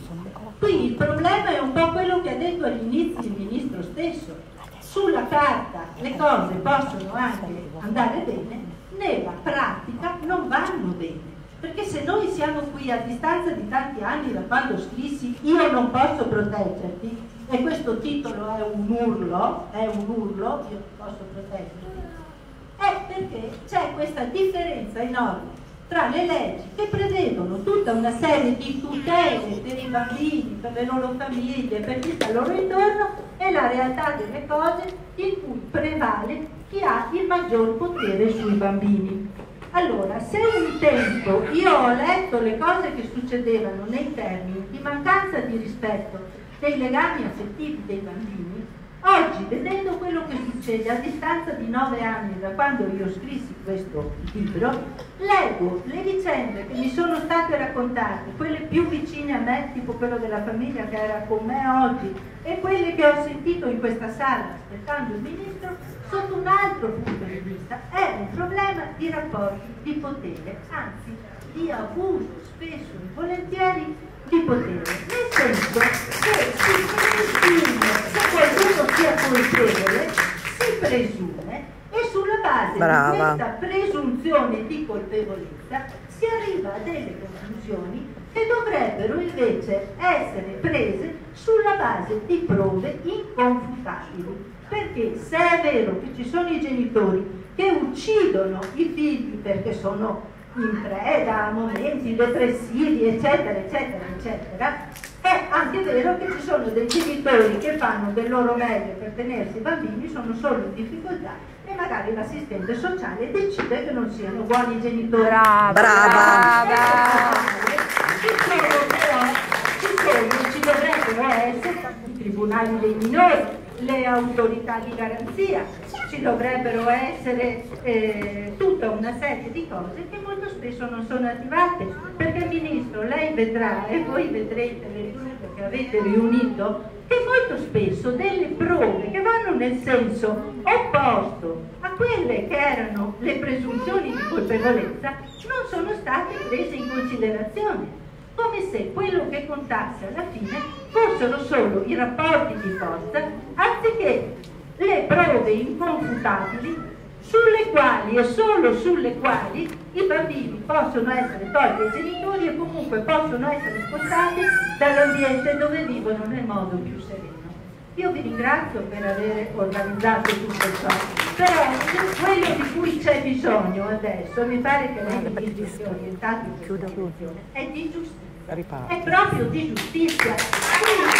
Quindi il problema è un po' quello che ha detto all'inizio il ministro stesso. Sulla carta le cose possono anche andare bene, nella pratica non vanno bene. Perché se noi siamo qui a distanza di tanti anni da quando scrissi Io non posso proteggerti, e questo titolo è un urlo, è un urlo, io posso proteggerti, è perché c'è questa differenza enorme tra le leggi che prevedono tutta una serie di tutele per i bambini, per le loro famiglie, per chi sta loro intorno e la realtà delle cose in cui prevale chi ha il maggior potere sui bambini. Allora, se un tempo io ho letto le cose che succedevano nei termini di mancanza di rispetto dei legami affettivi dei bambini, oggi vedendo quello che succede a distanza di nove anni da quando io scrissi questo libro, leggo le vicende che mi sono state raccontate, quelle più vicine a me, tipo quello della famiglia che era con me oggi, e quelle che ho sentito in questa sala aspettando il ministro, sotto un altro punto di vista. È un problema di rapporti di potere, anzi di abuso spesso e volentieri di potere. Nel senso che si prescinde, se qualcuno sia colpevole, si presume e sulla base Brava. di questa presunzione di colpevolezza si arriva a delle conclusioni che dovrebbero invece essere prese sulla base di prove inconfutabili. Perché se è vero che ci sono i genitori che uccidono i figli perché sono in preda a momenti depressivi, eccetera, eccetera, eccetera, è anche vero che ci sono dei genitori che fanno del loro meglio per tenersi i bambini, sono solo in difficoltà e magari l'assistente sociale decide che non siano buoni genitori. Brava. Ci sono però, ci sono, ci dovrebbero essere i tribunali dei minori, le autorità di garanzia, ci dovrebbero essere eh, tutta una serie di cose che molto spesso non sono attivate. Perché Ministro, lei vedrà e voi vedrete nel gruppo che avete riunito che molto spesso delle prove che vanno nel senso opposto a quelle che erano le presunzioni di colpevolezza non sono state prese in considerazione come se quello che contasse alla fine fossero solo i rapporti di forza anziché le prove inconfutabili sulle quali e solo sulle quali i bambini possono essere tolti ai genitori e comunque possono essere spostati dall'ambiente dove vivono nel modo più sereno. Io vi ringrazio per aver organizzato tutto ciò, però quello di cui c'è bisogno adesso, mi pare che lei mi dice che è orientato è di giustizia. È proprio di giustizia. Quindi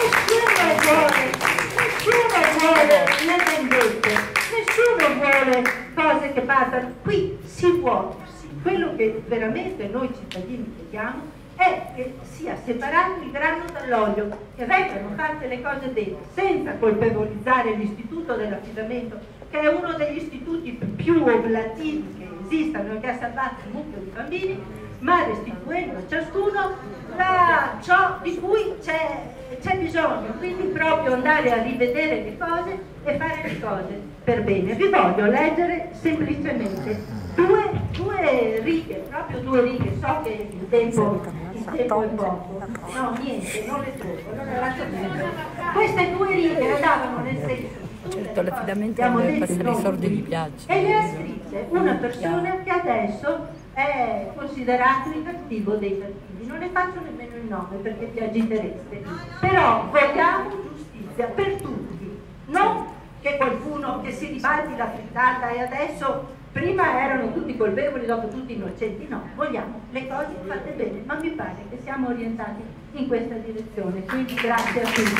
nessuno vuole, nessuno vuole le vendette, nessuno vuole cose che passano. Qui si può, sì, quello che veramente noi cittadini chiediamo è che sia separato il grano dall'olio, che vengano fatte le cose bene, senza colpevolizzare l'istituto dell'affidamento, che è uno degli istituti più oblativi che esistano e che ha salvato un mucchio di bambini, ma restituendo a ciascuno la, ciò di cui c'è bisogno, quindi proprio andare a rivedere le cose e fare le cose per bene. Vi voglio leggere semplicemente due, due righe, proprio due righe, so che il tempo, il tempo è poco, no niente, non le trovo, allora lascio perdere. Queste due righe andavano nel senso Certo, l'affidamento abbiamo deve ai noi. sordi gli piace. E le ha scritte una persona che adesso è considerato il cattivo dei cattivi. Non ne faccio nemmeno il nome perché vi agitereste. Però vogliamo giustizia per tutti. Non che qualcuno che si ribalti la frittata e adesso prima erano tutti colpevoli, dopo tutti innocenti. No, vogliamo le cose fatte bene, ma mi pare che siamo orientati in questa direzione. Quindi grazie a tutti.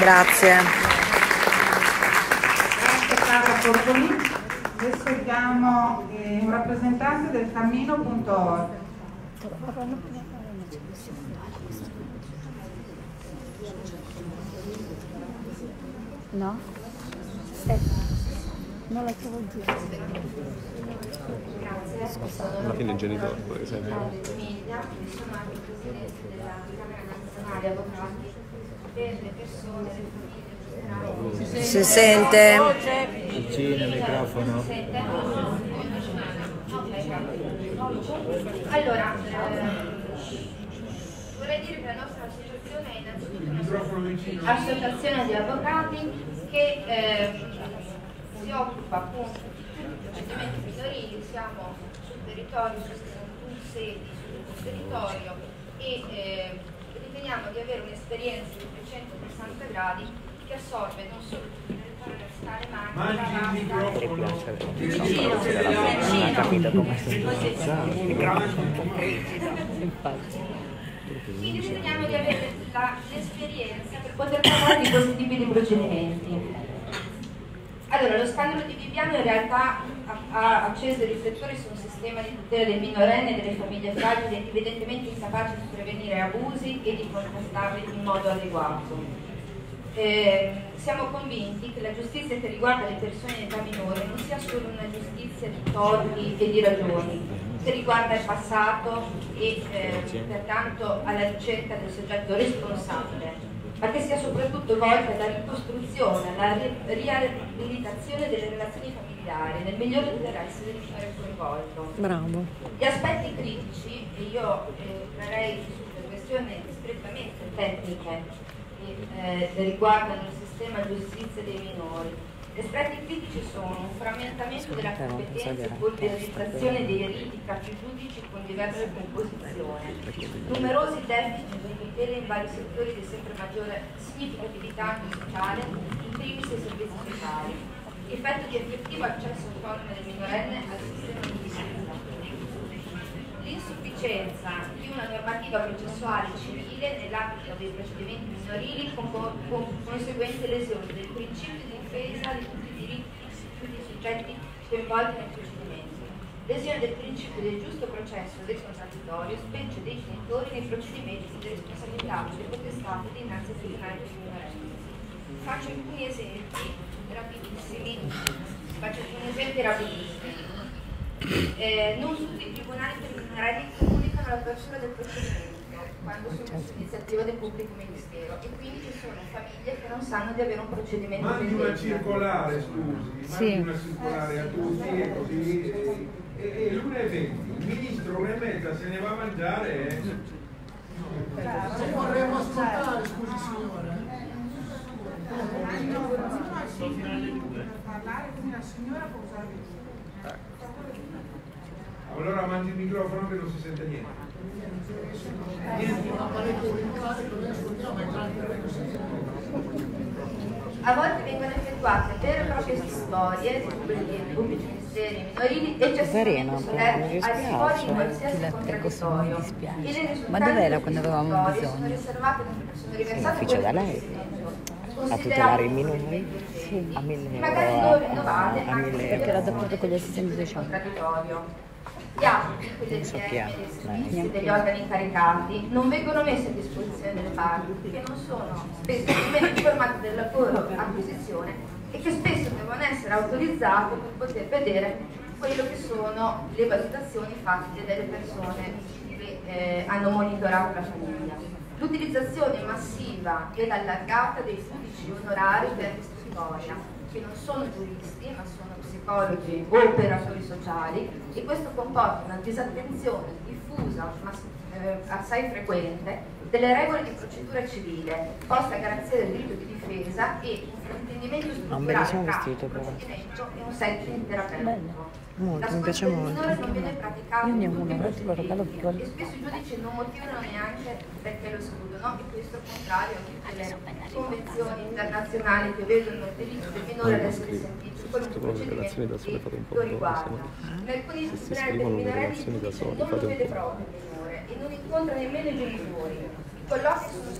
Grazie. Grazie Carla Fortoni. Adesso abbiamo eh, un rappresentante del cammino.org. No? Non la trovo giù. Alla fine il genitore, per esempio. Sono anche presidente della Camera Nazionale Avvocati per le persone, le famiglie. Si sente? Vicino il microfono. Grazie. Allora, eh, vorrei dire che la nostra associazione è innanzitutto un'associazione di avvocati che eh, si occupa appunto di tutti i procedimenti minorili, siamo sul territorio, su 61 sedi sul territorio e eh, riteniamo di avere un'esperienza di 360 gradi che assorbe non solo tutte le universitarie ma anche la vicino, vicino, capito come così. Infatti. Quindi riteniamo di avere l'esperienza per poter parlare di questi tipi di procedimenti. Allora, lo scandalo di Viviano in realtà ha, acceso i riflettori su un sistema di tutela del minorenne e delle famiglie fragili evidentemente incapace di prevenire abusi e di contrastarli in modo adeguato. Eh, siamo convinti che la giustizia che riguarda le persone in età minore non sia solo una giustizia di torti e di ragioni, che riguarda il passato e eh, pertanto alla ricerca del soggetto responsabile, ma che sia soprattutto volta alla ricostruzione, alla ri- riabilitazione delle relazioni familiari, nel migliore interesse del minore coinvolto. Bravo. Gli aspetti critici, e io eh, entrerei sulle questioni strettamente tecniche che eh, riguardano il sistema giustizia dei minori, Gli aspetti critici sono un frammentamento della competenza e polverizzazione dei riti capi giudici con diverse composizioni, numerosi deficit di tutela in vari settori di sempre maggiore significatività sociale, in primis i servizi sociali, effetto di effettivo accesso autonomo del minorenne al sistema di l'insufficienza di una normativa processuale civile nell'ambito dei procedimenti minorili con, con, con conseguente lesione del principio di difesa di tutti i diritti di tutti i soggetti coinvolti nei procedimenti, lesione del principio del giusto processo del contraddittorio, specie dei genitori nei procedimenti di responsabilità delle potestate dinanzi ai tribunali dei. Faccio alcuni esempi rapidissimi, faccio alcuni esempi rapidissimi. Eh, non tutti i tribunali per i minorenni comunicano l'apertura del procedimento quando sono su iniziativa del pubblico ministero e quindi ci sono famiglie che non sanno di avere un procedimento Mandi una circolare, scusi, Sì. mandi una circolare a tutti e così. E, e, e l'una e venti, il ministro una e mezza se ne va a mangiare. eh. Vorremmo ascoltare, scusi signora. parlare quindi la signora può usare Allora mangi il microfono che non si sente niente. A volte vengono effettuate vere e proprie storie di pubblici, ministeri minorili Serena, eccessivamente mi solerti al di fuori di qualsiasi contraddittorio. E Ma dov'era quando avevamo bisogno? Sono riservate, sono riversate Ufficio da lei? A tutelare i minori? A 1000 Magari euro. A anche 1000 se euro. Perché l'ho d'accordo con gli assistenti sociali. Gli atti, è, dei lei. servizi degli organi incaricati non vengono messi a disposizione delle parti che non sono spesso nemmeno informate della loro acquisizione e che spesso devono essere autorizzate per poter vedere quello che sono le valutazioni fatte dalle persone che eh, hanno monitorato la famiglia. L'utilizzazione massiva ed allargata dei giudici onorari per l'istruttoria, che non sono giuristi ma sono psicologi o operatori sociali e questo comporta una disattenzione diffusa ma eh, assai frequente delle regole di procedura civile poste a garanzia del diritto di difesa e un fraintendimento un strutturale tra però. procedimento e un setting terapeutico. Molto, La mi piace molto. minore non viene praticata Io ne ho in tutti uno, te lo regalo piccolo. e spesso i giudici non motivano neanche perché lo escludono e questo è contrario a tutte le convenzioni internazionali che vedono il diritto del minore ad essere sentito in qualunque procedimento che lo riguarda. In alcuni Se si tribunali del scrivono le minorenni relazioni da il soli, giudice non lo un vede proprio il minore e non incontra nemmeno i genitori. I colloqui sono,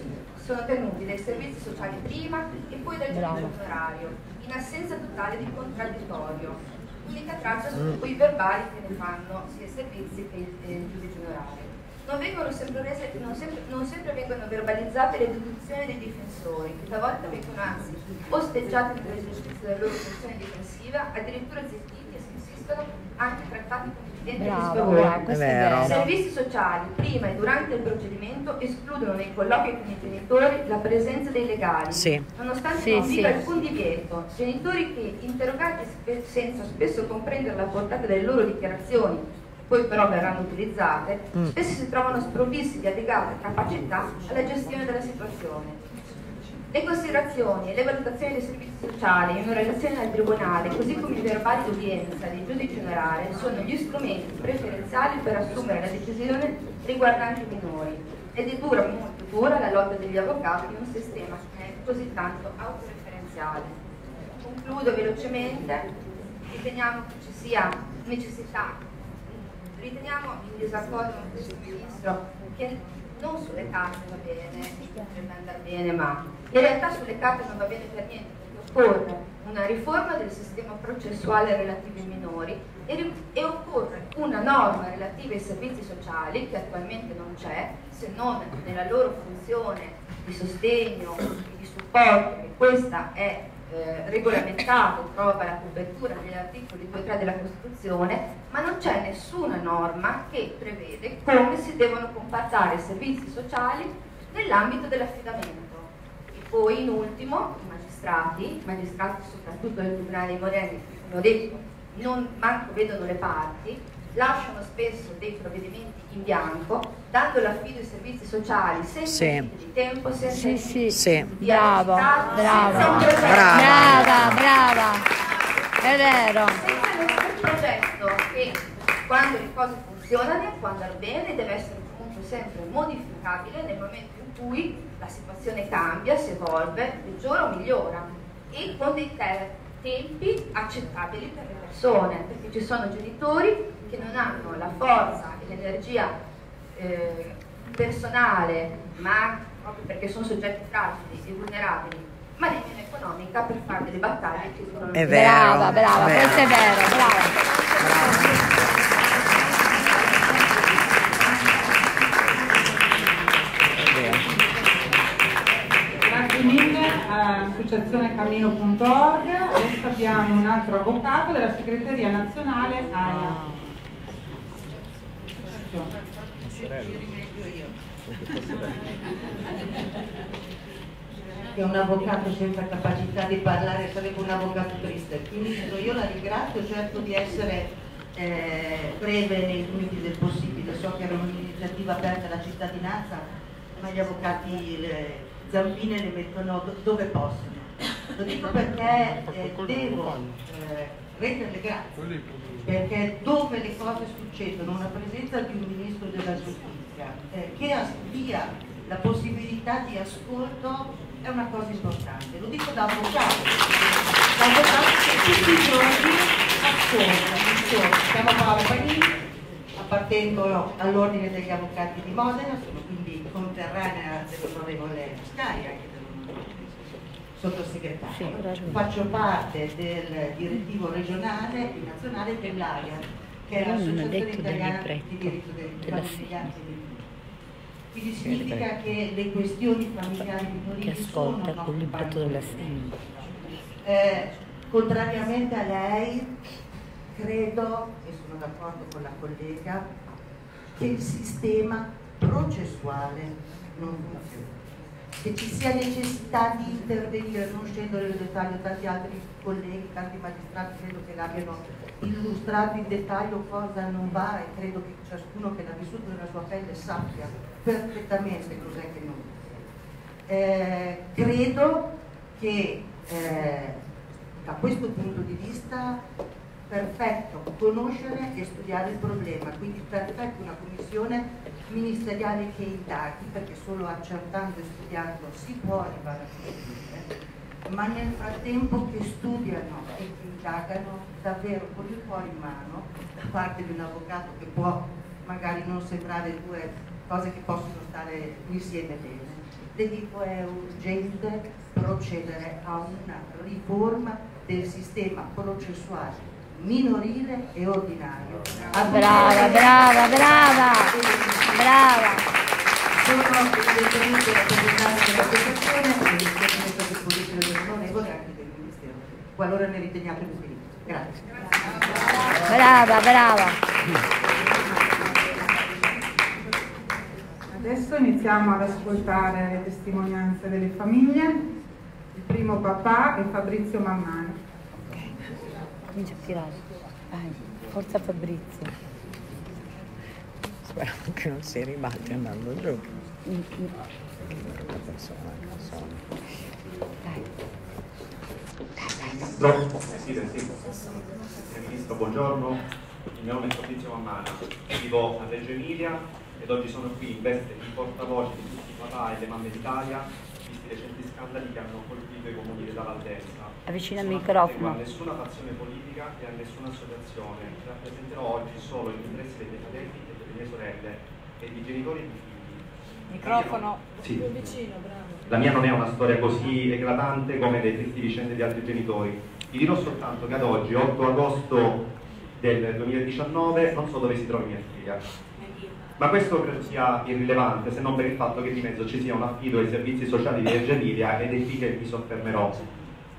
sono tenuti dai servizi sociali prima e poi dal giudice onorario, in assenza totale di contraddittorio. L'unica traccia sono quei verbali che ne fanno sia i servizi che il, eh, giudice onorario. Non, vengono sempre rese- non sempre, non sempre vengono verbalizzate le deduzioni dei difensori, che talvolta vengono anzi osteggiati nell'esercizio della loro funzione difensiva, addirittura zittiti e se insistono anche trattati come evidenti Bravo, È vero. I servizi sociali, prima e durante il procedimento, escludono nei colloqui con i genitori la presenza dei legali, Sì. nonostante Sì, non viva sì. alcun divieto. Genitori che, interrogati spe- senza spesso comprendere la portata delle loro dichiarazioni, poi però verranno utilizzate, Mm. spesso si trovano sprovvisti di adeguata capacità alla gestione della situazione. Le considerazioni e le valutazioni dei servizi sociali in relazione al tribunale, così come i verbali d'udienza dei giudici onorari, sono gli strumenti preferenziali per assumere la decisione riguardante i minori. Ed è dura, molto dura, la lotta degli avvocati in un sistema che è così tanto autoreferenziale. Concludo velocemente, riteniamo che ci sia necessità riteniamo in disaccordo con questo ministro che non sulle carte va bene, potrebbe andare bene, ma in realtà sulle carte non va bene per niente, perché occorre una riforma del sistema processuale relativo ai minori e, e occorre una norma relativa ai servizi sociali, che attualmente non c'è, se non nella loro funzione di sostegno e di supporto, che questa è eh, regolamentata, trova la copertura negli articoli 2 e 3 della Costituzione, ma non c'è nessuna norma che prevede come si devono compattare i servizi sociali nell'ambito dell'affidamento. Poi in ultimo i magistrati, i magistrati soprattutto del Tribunale dei Modelli, come ho detto, non manco vedono le parti, lasciano spesso dei provvedimenti in bianco, dando l'affido ai servizi sociali senza Sì. di tempo, senza Sì, sì. di Sì. velocità, Brava, brava. Brava, brava. È vero. Senza un progetto che quando le cose funzionano, quando va bene, deve essere comunque sempre modificabile nel momento in cui la situazione cambia, si evolve, peggiora o migliora e con dei te- tempi accettabili per le persone, perché ci sono genitori che non hanno la forza e l'energia eh, personale, ma proprio perché sono soggetti fragili e vulnerabili, ma nemmeno economica per fare delle battaglie che durano È vero, Brava, brava, questo è vero, brava. Mille a associazionecammino.org. Adesso abbiamo un altro avvocato della segreteria nazionale AIA. che un avvocato senza capacità di parlare sarebbe un avvocato triste. Ministro, io la ringrazio, cerco di essere eh, breve nei limiti del possibile, so che era un'iniziativa aperta alla cittadinanza, ma gli avvocati le zampine le mettono do- dove possono. Lo dico perché eh, devo eh, renderle grazie, perché dove le cose succedono, una presenza di un ministro della giustizia eh, che dia la possibilità di ascolto è una cosa importante, lo dico da avvocato, da avvocato che tutti i giorni ascolta. Chiamo Paolo Panini, appartengo all'ordine degli avvocati di Modena, sono quindi conterranea dell'onorevole Scaia, che sottosegretario. Faccio parte del direttivo regionale e nazionale dell'AIA, che è ha l'Associazione Italiana di diritto dei dei quindi significa che le questioni familiari Che minorili ascolta sono libretto della stima. eh, contrariamente a lei, credo, e sono d'accordo con la collega, che il sistema processuale non funziona. Che ci sia necessità di intervenire, non scendo nel dettaglio, tanti altri colleghi, tanti magistrati credo che l'abbiano illustrato in dettaglio cosa non va e credo che ciascuno che l'ha vissuto nella sua pelle sappia perfettamente cos'è che non va. Eh, credo che eh, da questo punto di vista perfetto conoscere e studiare il problema, quindi perfetto una commissione ministeriale che indaghi, perché solo accertando e studiando si può arrivare a costruire, ma nel frattempo che studiano e che indagano davvero con il cuore in mano, da parte di un avvocato che può magari non sembrare due cose che possono stare insieme bene, le dico è urgente procedere a una riforma del sistema processuale minorile e ordinario. A cui Brava, brava, brava, brava. Sono evidentemente rappresentanti dell'associazione e mi metto a disposizione dell'onorevole e anche del Ministero, qualora ne riteniate l'utilità. Grazie. Brava, brava. Adesso iniziamo ad ascoltare le testimonianze delle famiglie. Il primo papà è Fabrizio Mammani. Comincia a tirare. Vai, forza Fabrizio. Spero che non si ribalti andando giù. Che brutta persona che sono. Ministro, Presidente, Signor Ministro, buongiorno. Il mio nome è Fabrizio Mammana, vivo a Reggio Emilia ed oggi sono qui in veste di portavoce di tutti i papà e le mamme d'Italia, recenti scandali che hanno colpito i comuni della Valdensa. Avvicina il microfono. appartengo a nessuna fazione politica e a nessuna associazione. Rappresenterò oggi solo gli interessi dei miei fratelli e delle mie sorelle e di genitori e di figli. Microfono. Sì. Vicino, bravo. La mia non è una storia così eclatante come le tristi vicende di altri genitori. Vi dirò soltanto che ad oggi, 8 agosto del 2019, non so dove si trovi mia figlia. Ma questo credo sia irrilevante se non per il fatto che di mezzo ci sia un affido ai servizi sociali di Reggio Emilia ed è qui che mi soffermerò.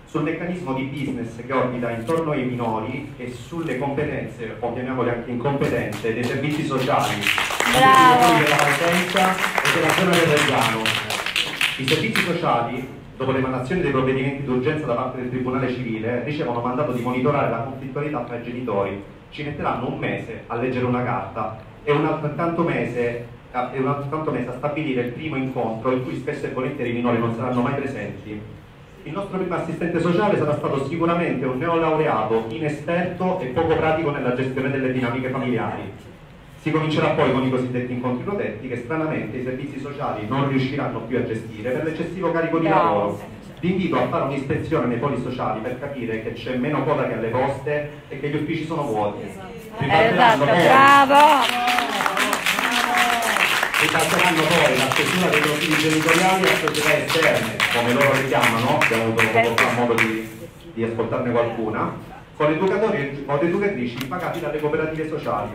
Sul meccanismo di business che orbita intorno ai minori e sulle competenze, o chiamiamole anche incompetenze, dei servizi sociali Bravo. della Valdenza e della zona del Reggiano. I servizi sociali, dopo l'emanazione dei provvedimenti d'urgenza da parte del Tribunale Civile, ricevono mandato di monitorare la conflittualità tra i genitori ci metteranno un mese a leggere una carta e un altrettanto mese, e un altrettanto mese a stabilire il primo incontro in cui spesso e volentieri i minori non saranno mai presenti. Il nostro primo assistente sociale sarà stato sicuramente un neolaureato inesperto e poco pratico nella gestione delle dinamiche familiari. Si comincerà poi con i cosiddetti incontri protetti che stranamente i servizi sociali non riusciranno più a gestire per l'eccessivo carico di lavoro. Vi invito a fare un'ispezione nei poli sociali per capire che c'è meno coda che alle poste e che gli uffici sono vuoti. Esatto, Ripartiranno poi- bravo! Ripasseranno poi la stesura dei profili genitoriali a società esterne, come loro le chiamano, abbiamo avuto fa modo di, di ascoltarne qualcuna, con educatori o educatrici pagati dalle cooperative sociali.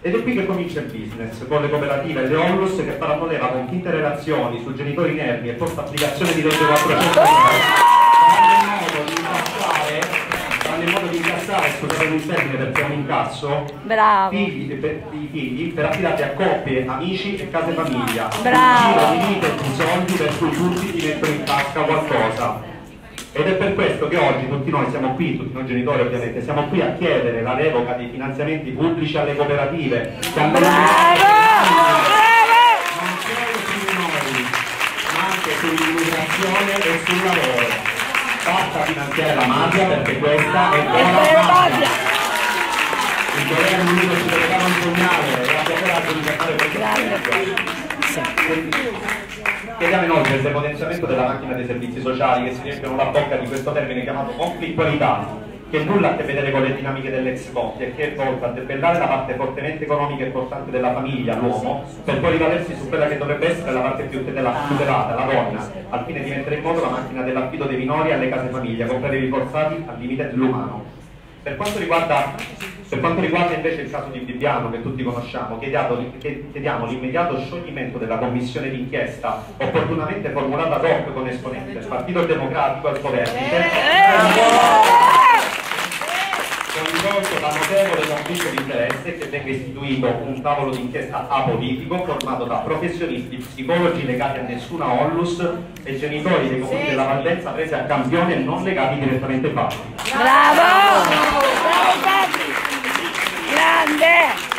Ed è qui che comincia il business, con le cooperative e le onlus che faranno leva con finte relazioni su genitori inermi e post applicazione di legge 400 faranno in modo di di incassare, scusate il termine perché è un incasso, Bravo! figli, per, i figli per affidarli a coppie, amici e case famiglia. Bravo. Un giro di vite e di soldi per cui tutti ti mettono in tasca qualcosa. Ed è per questo che oggi tutti noi siamo qui, tutti noi genitori ovviamente, siamo qui a chiedere la revoca dei finanziamenti pubblici alle cooperative. Che hanno non solo sui minori, ma anche sull'immigrazione e sul lavoro. Basta finanziare la mafia perché questa è buona mafia. Il governo unico ci deve dare un segnale e abbia coraggio di fermare questo Chiediamo inoltre il depotenziamento della macchina dei servizi sociali che si riempiono la bocca di questo termine chiamato conflittualità, che nulla ha a che vedere con le dinamiche dell'ex coppia e che è volta a debellare la parte fortemente economica e importante della famiglia, l'uomo, per poi rivalersi su quella che dovrebbe essere la parte più tutela- tutelata, la donna, al fine di mettere in moto la macchina dell'affido dei minori alle case famiglia, con prelievi forzati al limite dell'umano. Per quanto, riguarda, per quanto riguarda invece il caso di Bibbiano che tutti conosciamo, chiediamo, chiediamo l'immediato scioglimento della commissione d'inchiesta opportunamente formulata ad hoc con esponenti del Partito Democratico al suo vertice coinvolto da notevole conflitto di interesse che venga istituito un tavolo d'inchiesta apolitico formato da professionisti, psicologi legati a nessuna onlus e genitori dei comuni della Valdenza presi a campione e non legati direttamente ai fatti. Bravo! Bravo Fabri! Grande!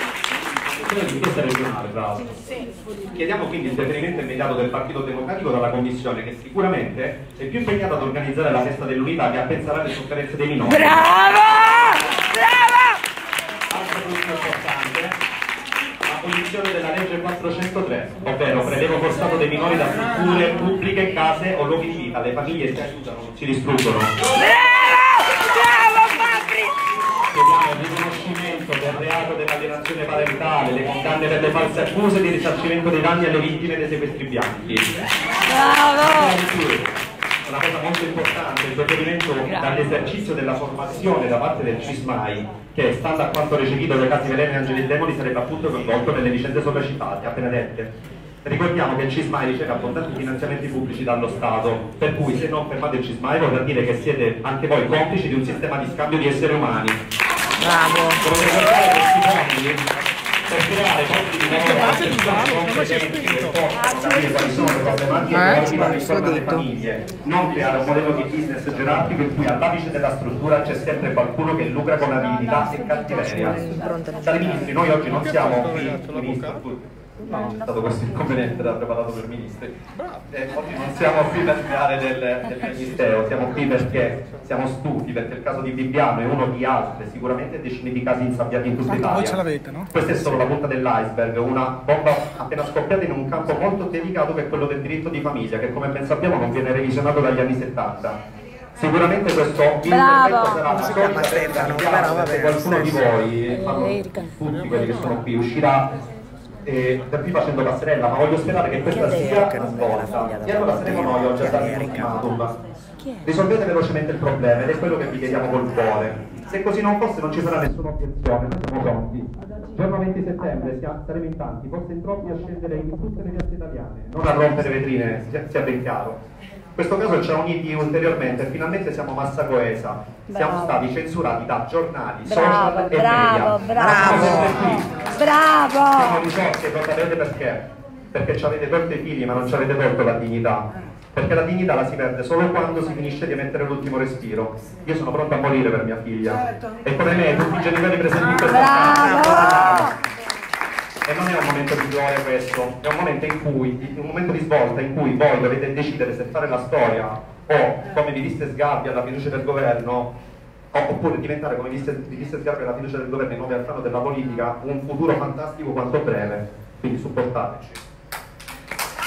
L'inchiesta regionale, bravo. Chiediamo quindi il deferimento immediato del Partito Democratico dalla Commissione che sicuramente è più impegnata ad organizzare la festa dell'unità che a pensare alle sofferenze dei minori. Bravo! Bravo! Altro punto importante, l'abolizione della legge 403, ovvero prelevo forzato dei minori da strutture pubbliche, case o luoghi di vita. Le famiglie si aiutano, non si distruggono. Chiediamo il riconoscimento del reato dell'alienazione parentale, le condanne per le false accuse di risarcimento dei danni alle vittime dei sequestri bianchi. Bravo! Una cosa molto importante, il provvedimento dall'esercizio della formazione da parte del CISMAI, che stando a quanto recepito dai casi Veleni e Angeli Demoli sarebbe appunto coinvolto nelle vicende sopracitate, appena dette. Ricordiamo che il CISMAI riceve abbondanti finanziamenti pubblici dallo Stato, per cui se non fermate il CISMAI vorrà dire che siete anche voi complici di un sistema di scambio di esseri umani. Bravo! Per creare posti di lavoro per persone competenti che possano capire quali sono le problematiche Eh? che arrivano in Sì, forma alle detto. famiglie, non creare un modello di business gerarchico in cui all'apice della struttura c'è sempre qualcuno che lucra con avidità e cattiveria. Cari ministri, noi oggi non siamo qui, ministro, No, è stato questo inconveniente da preparato per ministri. Eh, oggi non siamo qui per creare del, del ministero, siamo qui perché siamo stufi, perché il caso di Bibbiano è uno di altri, sicuramente decine di casi insabbiati in tutta Tanto voi ce Italia. l'avete, no? Questa è solo la punta dell'iceberg, una bomba appena scoppiata in un campo molto delicato che è quello del diritto di famiglia, che come ben sappiamo non viene revisionato dagli anni 70. Sicuramente questo intervento sarà una perché bene, qualcuno di voi, tutti quelli che sono qui, uscirà eh, da qui facendo passerella, ma voglio sperare che questa sia la svolta. E allora saremo noi oggi a darvi un ultimatum. Risolvete velocemente il problema ed è quello che vi chiediamo col cuore. Se così non fosse non ci sarà nessuna obiezione, noi siamo pronti. Giorno 20 settembre saremo in tanti, forse in troppi a scendere in tutte le piazze italiane, non a rompere vetrine, sia ben chiaro. Questo caso ci ha uniti ulteriormente e finalmente siamo massa coesa. Siamo Bravo. stati censurati da giornali, Bravo, social e bravo, media. bravo. Siamo sempre qui. Siamo Bravo! risorse, lo sapete perché? Perché ci avete tolto i figli ma non ci avete tolto la dignità. perché la dignità la si perde solo quando si finisce di emettere l'ultimo respiro. Io sono pronto a morire per mia figlia. E come me, tutti i genitori presenti in questa stanza. E non è un momento di gloria questo, è un momento in cui, un momento di svolta in cui voi dovete decidere se fare la storia o come vi disse Sgarbi alla fiducia del governo oppure diventare come vi disse, vi disse Sgarbi alla fiducia del governo in nome Alfano della politica un futuro fantastico quanto breve quindi supportateci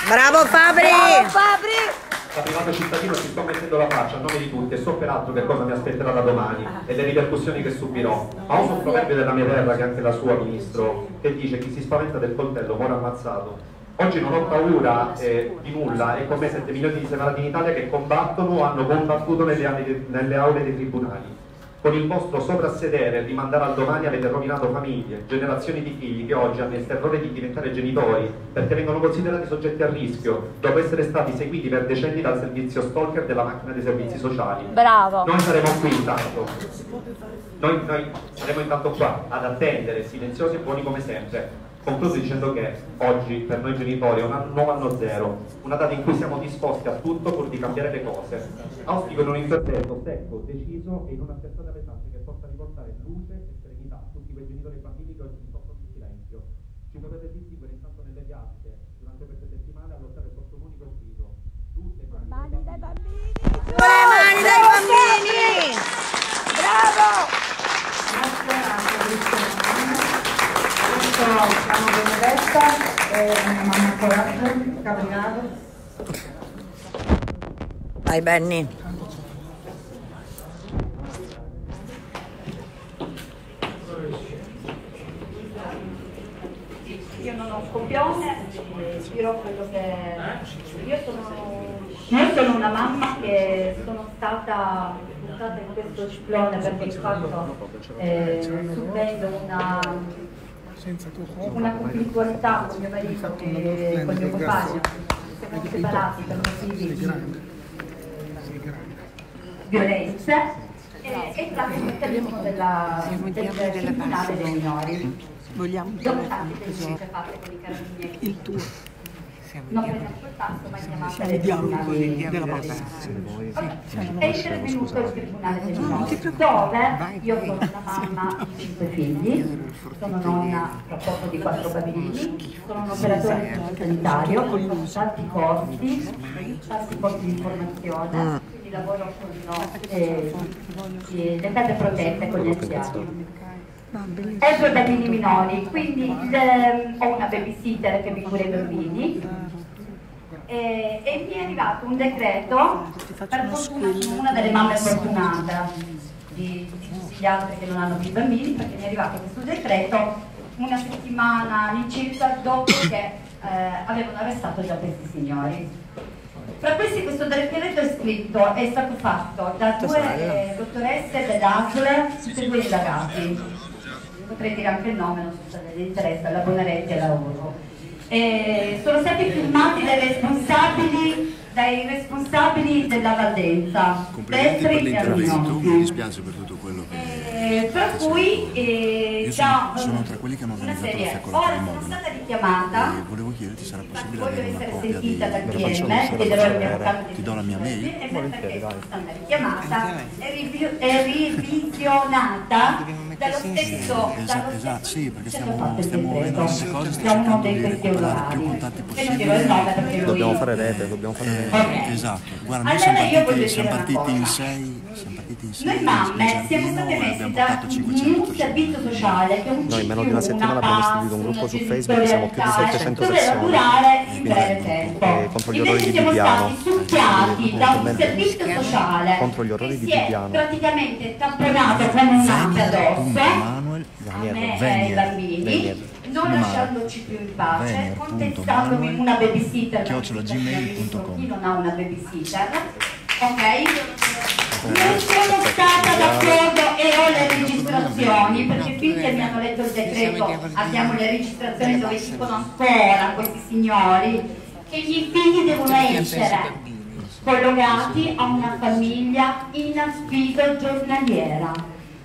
Bravo Fabri! Bravo Fabri! Da privato cittadino ci sto mettendo la faccia a nome di tutti e so peraltro che cosa mi aspetterà da domani e le ripercussioni che subirò. Ma uso un proverbio della mia terra, che è anche la sua, Ministro, che dice chi si spaventa del coltello muore ammazzato. Oggi non ho paura eh, di nulla e con me 7 milioni di separati in Italia che combattono o hanno combattuto nelle, nelle aule dei tribunali. Con il vostro soprassedere e rimandare al domani avete rovinato famiglie, generazioni di figli che oggi hanno il terrore di diventare genitori perché vengono considerati soggetti a rischio dopo essere stati seguiti per decenni dal servizio stalker della macchina dei servizi sociali. Bravo. Noi saremo qui intanto. Noi, noi saremo intanto qua ad attendere, silenziosi e buoni come sempre. Concludo dicendo che oggi per noi genitori è un anno- nuovo anno zero, una data in cui siamo disposti a tutto pur di cambiare le cose. Auspico in un intervento secco, deciso e in una sterzata pesante che possa riportare luce e serenità a tutti quei genitori e bambini che oggi soffrono in silenzio. Ci dovete distinguere intanto nelle piazze durante queste settimane a lottare sotto un unico grido. Tutte mani dai bambini! Le mani dai bambini! Bravo! Ciao Benedetta, eh, mamma Coraggio, Gabriele. Vai Benny. Io non ho copione, eh, dirò quello che... Io sono, io sono una mamma che sono stata buttata in questo ciclone perché di fatto eh, subendo una, una conflittualità con mio marito e con mio compagno, siamo separati per motivi di violenze e è stato il meccanismo della, del tribunale dei minori. Vogliamo Dopo tante denunce fatte con i carabinieri. Il tuo. Siamo del diavoli tribunale. della base. È intervenuto il tribunale dei minori, dove io sono una mamma di cinque figli, sono nonna tra poco di quattro bambini, sono un operatore sanitario, ho tanti corsi, tanti corsi di formazione, quindi lavoro con eh, eh, le case protette con gli anziani. Ho due bambini minori, quindi ehm, ho una babysitter che mi cura i bambini. E, e mi è arrivato un decreto, per fortuna sono una delle mamme fortunate di, di tutti gli altri che non hanno più bambini, perché mi è arrivato questo decreto una settimana all'incirca dopo che eh, avevano arrestato già questi signori. Fra questi questo decreto è scritto, è stato fatto da due eh, dottoresse dell'ASL, tutte e due indagati potrei dire anche il nome, non so se le interessa, la Bonaretti e la Oro. Eh, sono stati firmati dai responsabili, dai responsabili della Valdenza, Destri e l'intervento, mi dispiace per tutto quello che... Eh, per cui eh, Io già sono, sono tra quelli che hanno una organizzato la serie. fiaccolata Ora di sono Modena stata richiamata. E volevo chiederti se era possibile voglio avere una essere copia di... dal PM, chiederò il mio Ti do la mia mail? e perché sono stata richiamata e rivi- revisionata dallo stesso, Esatto, esatto, sì, perché stiamo, stiamo muovendo queste cose, stiamo cercando dei di recuperare più orari. contatti possibili. Dobbiamo fare rete, dobbiamo fare rete. Esatto, guarda, noi Allora siamo partiti, in cosa. sei, siamo partiti in sei Noi mamme siamo state messe da portato 500 un servizio sociale che un Noi in meno di una settimana abbiamo istituito un gruppo su Facebook, siamo più di genitorialità, 700 doveva persone. durare in breve tempo. eh, contro gli orrori di stati succhiati da un servizio sociale contro gli orrori che di Bibbiano. praticamente tamponato con un latte addosso Manuel, a me e ai bambini, Venier, non lasciandoci più in pace, Venier, contestandomi punto, una babysitter. Chiocciola perché gmail.com. chi non ha una babysitter? Ok non sono stata d'accordo e ho le registrazioni perché finché mi hanno letto il decreto abbiamo le registrazioni dove dicono ancora questi signori che i miei figli devono essere collocati a una famiglia in affido giornaliera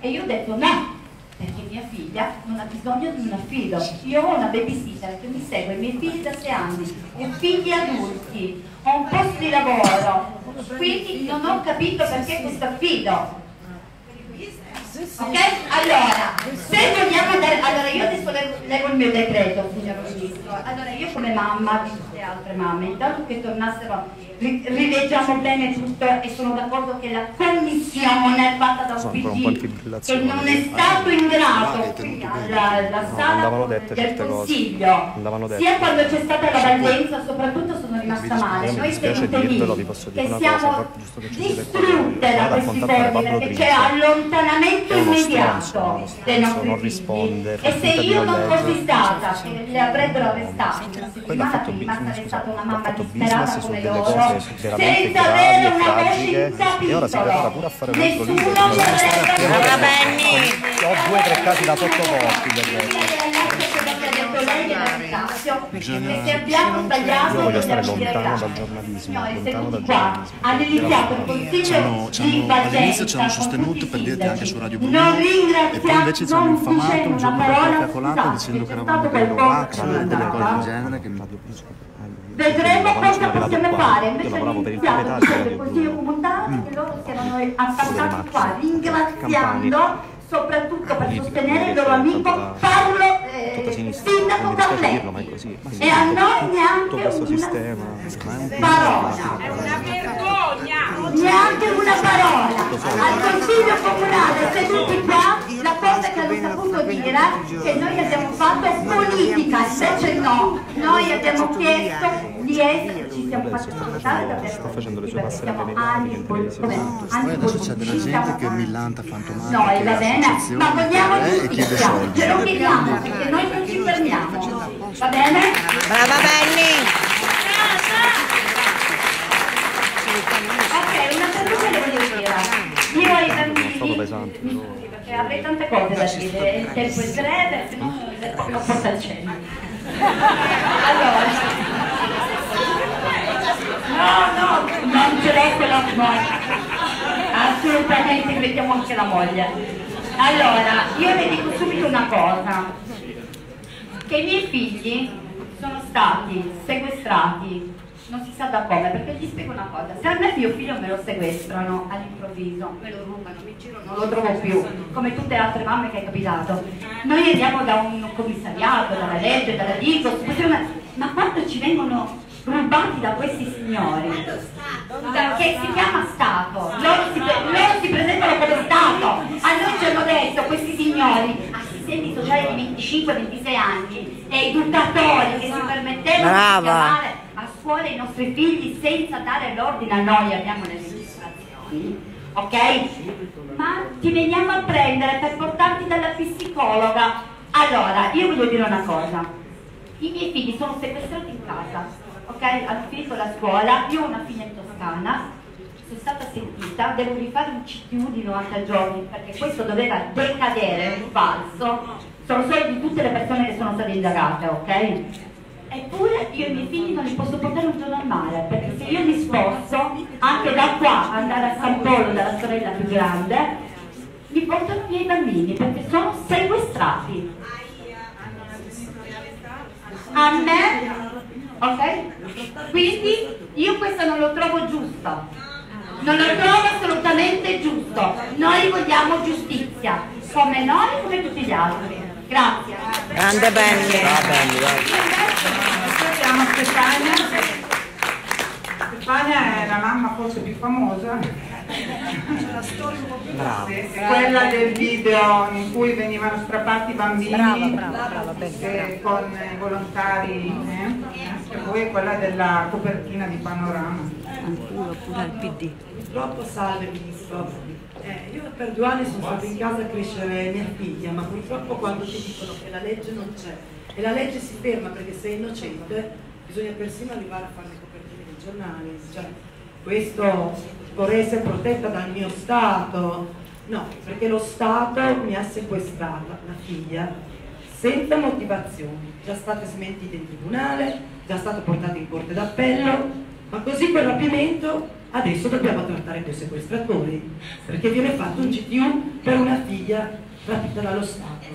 e io ho detto no perché mia figlia non ha bisogno di un affido io ho una babysitter che mi segue i miei figli da sei anni ho figli adulti ho un posto di lavoro. Quindi non ho capito perché questo affido. Ok? Allora, se vogliamo andare, allora io adesso leggo, il mio decreto, signor Ministro. Allora io come mamma altre mamme, intanto che tornassero, ri- rileggiamo bene tutto e sono d'accordo che la commissione fatta da PD che non è stato in grado qui alla, alla sala del. Consiglio, sia quando c'è stata la vallenza, soprattutto sono rimasta male. Noi siamo lì che siamo distrutte da questi termini perché c'è allontanamento È immediato dei nostri figli. E se io non fossi stata, che le avrebbero arrestati una settimana prima, stata una ha mamma fatto disperata business su come delle loro, cose veramente senza avere e una tragiche in e ora si capitolo. pure a fare un altro libro. Bisogna mi ho due o tre casi da sottoporti del resto. e se abbiamo sbagliato Io voglio stare lontano dal giornalismo, lontano dal giornalismo. hanno iniziato il consiglio di all'inizio ci hanno sostenuto per dirti anche su Radio Bruno e poi invece ci hanno infamato un una giorno per parola calcolato scusate, dicendo che eravamo dei o non delle cose del genere che Vedremo Quando sono cosa possiamo fare, invece lavoravo per il iniziato dicendo di il consiglio comunale che loro si erano attaccati qua, ringraziando soprattutto per sostenere il loro amico Paolo eh, sinistra, Sindaco Carletti. dirlo, ma è così. Ma sì, E a noi neanche una sistema parola. Neanche una parola. Al Consiglio Comunale seduti qua, la cosa che hanno saputo dire è che noi abbiamo fatto politica, invece no. Noi abbiamo chiesto di essere, ci siamo fatti ascoltare da sta facendo le sue perché passerelle siamo mediatiche in televisione. Poi adesso c'è della gente che millanta fantomatiche No, e va bene, ma vogliamo giustizia, ce lo chiediamo perché noi non ci fermiamo. Va bene? Brava Benny! Ok, una cosa che voglio dire. Io ai bambini, perché avrei tante cose da dire, il tempo è breve, se no non porta al cielo. Allora, no, no, non ce l'ho quella moglie. Assolutamente, mettiamo anche la moglie. Allora, io le dico subito una cosa, che i miei figli sono stati sequestrati, non si sa da come, perché gli spiego una cosa, se a me mio figlio me lo sequestrano all'improvviso, me lo rubano, mi giro, non lo trovo più, come tutte le altre mamme che è capitato, noi andiamo da un commissariato, dalla legge, dalla Digos, ma quando ci vengono rubati da questi signori, che si chiama Stato, loro si, loro si presentano come Stato, a noi ci hanno detto questi signori, assistenti sociali di 25-26 anni, e educatori che si permettevano Brava. di chiamare a scuola i nostri figli senza dare l'ordine a noi, abbiamo le registrazioni, ok? Ma ti veniamo a prendere per portarti dalla psicologa. Allora, io voglio dire una cosa, i miei figli sono sequestrati in casa, ok? Hanno finito la scuola, io ho una figlia in Toscana, sono stata sentita, devo rifare un CTU di 90 giorni perché questo doveva decadere, un falso, sono soldi di tutte le persone che sono state indagate, ok? Eppure io e i miei figli non li posso portare un giorno al mare, perché se io li sposto, anche da qua andare a San Polo dalla sorella più grande, mi portano via i bambini perché sono sequestrati. A me, ok? Quindi io questo non lo trovo giusto. Non lo trovo assolutamente giusto. Noi vogliamo giustizia, come noi e come tutti gli altri. Grazie. Grande Benny! Siamo Stefania. Stefania è la mamma forse più famosa. Bravo. Quella del video in cui venivano strappati i bambini Brava, brava, brava, eh, con volontari. eh. E poi quella della copertina di Panorama. Pure, pure al PD. Purtroppo salve ministro, Eh, io per due anni sono stata in casa a crescere mia figlia, ma purtroppo quando ti dicono che la legge non c'è e la legge si ferma perché sei innocente, bisogna persino arrivare a fare le copertine dei giornali. Cioè, questo vorrei essere protetta dal mio Stato. No, perché lo Stato mi ha sequestrata la figlia senza motivazioni, già state smentite in tribunale, già state portate in corte d'appello, ma così quel rapimento adesso dobbiamo trattare quei sequestratori, perché viene fatto un GTU per una figlia rapita dallo Stato,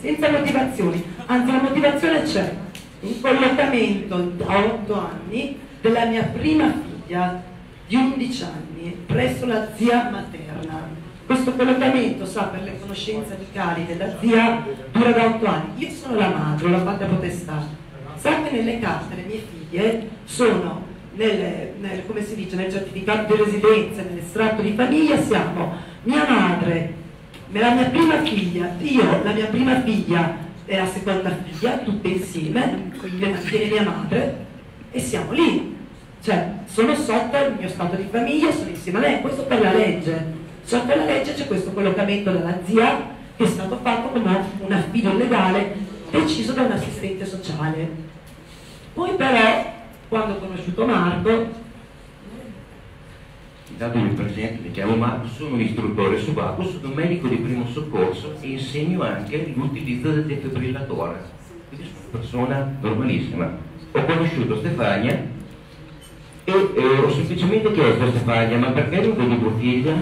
senza motivazioni, anzi la motivazione c'è, un collocamento da otto anni della mia prima figlia di 11 anni presso la zia materna. Questo collocamento, sa, per le conoscenze amicali della zia, dura da 8 anni. Io sono la madre, la patria potestà. Sa che nelle carte le mie figlie sono, nel, nel, come si dice, nel certificato di residenza, nell'estratto di famiglia, siamo mia madre, la mia prima figlia, io, la mia prima figlia e la seconda figlia, tutte insieme, le mantiene mia madre, e siamo lì. Cioè, sono sotto il mio stato di famiglia, sono insieme a lei, questo per la legge. Sotto la legge c'è questo collocamento dalla zia che è stato fatto come un affido legale deciso da un assistente sociale. Poi però, quando ho conosciuto Marco, Intanto mi presento, mi chiamo Marco, sono un istruttore subacqueo, sono un medico di primo soccorso e insegno anche l'utilizzo del defibrillatore. Quindi sono una persona normalissima. Ho conosciuto Stefania e eh, ho semplicemente chiesto a Stefania, ma perché non vedi tua figlia?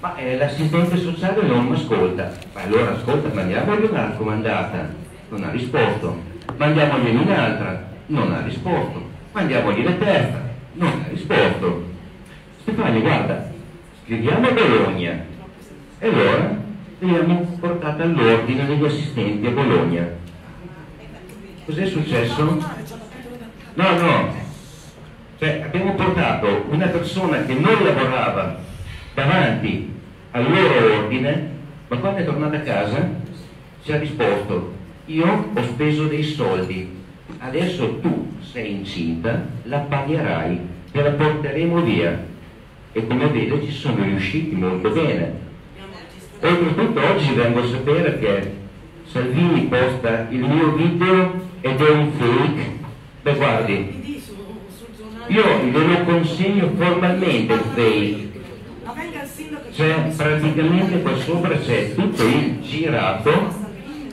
Ma eh, l'assistente sociale non mi ascolta. Ma allora ascolta, mandiamogli una raccomandata. Non ha risposto. Mandiamogli un'altra. Non ha risposto. Mandiamogli la terza. Non ha risposto. Stefania, guarda, scriviamo a Bologna. E allora l'abbiamo portata all'ordine degli assistenti a Bologna. Cos'è successo? No, no. Cioè, abbiamo portato una persona che non lavorava davanti al loro ordine, ma quando è tornata a casa ci ha risposto, io ho speso dei soldi, adesso tu sei incinta, la pagherai, te la porteremo via. E come vedo ci sono riusciti molto bene. Oltretutto oggi vengo a sapere che Salvini posta il mio video ed è un fake. Beh guardi, io glielo consegno formalmente il fake. C'è praticamente qua sopra c'è tutto il girato,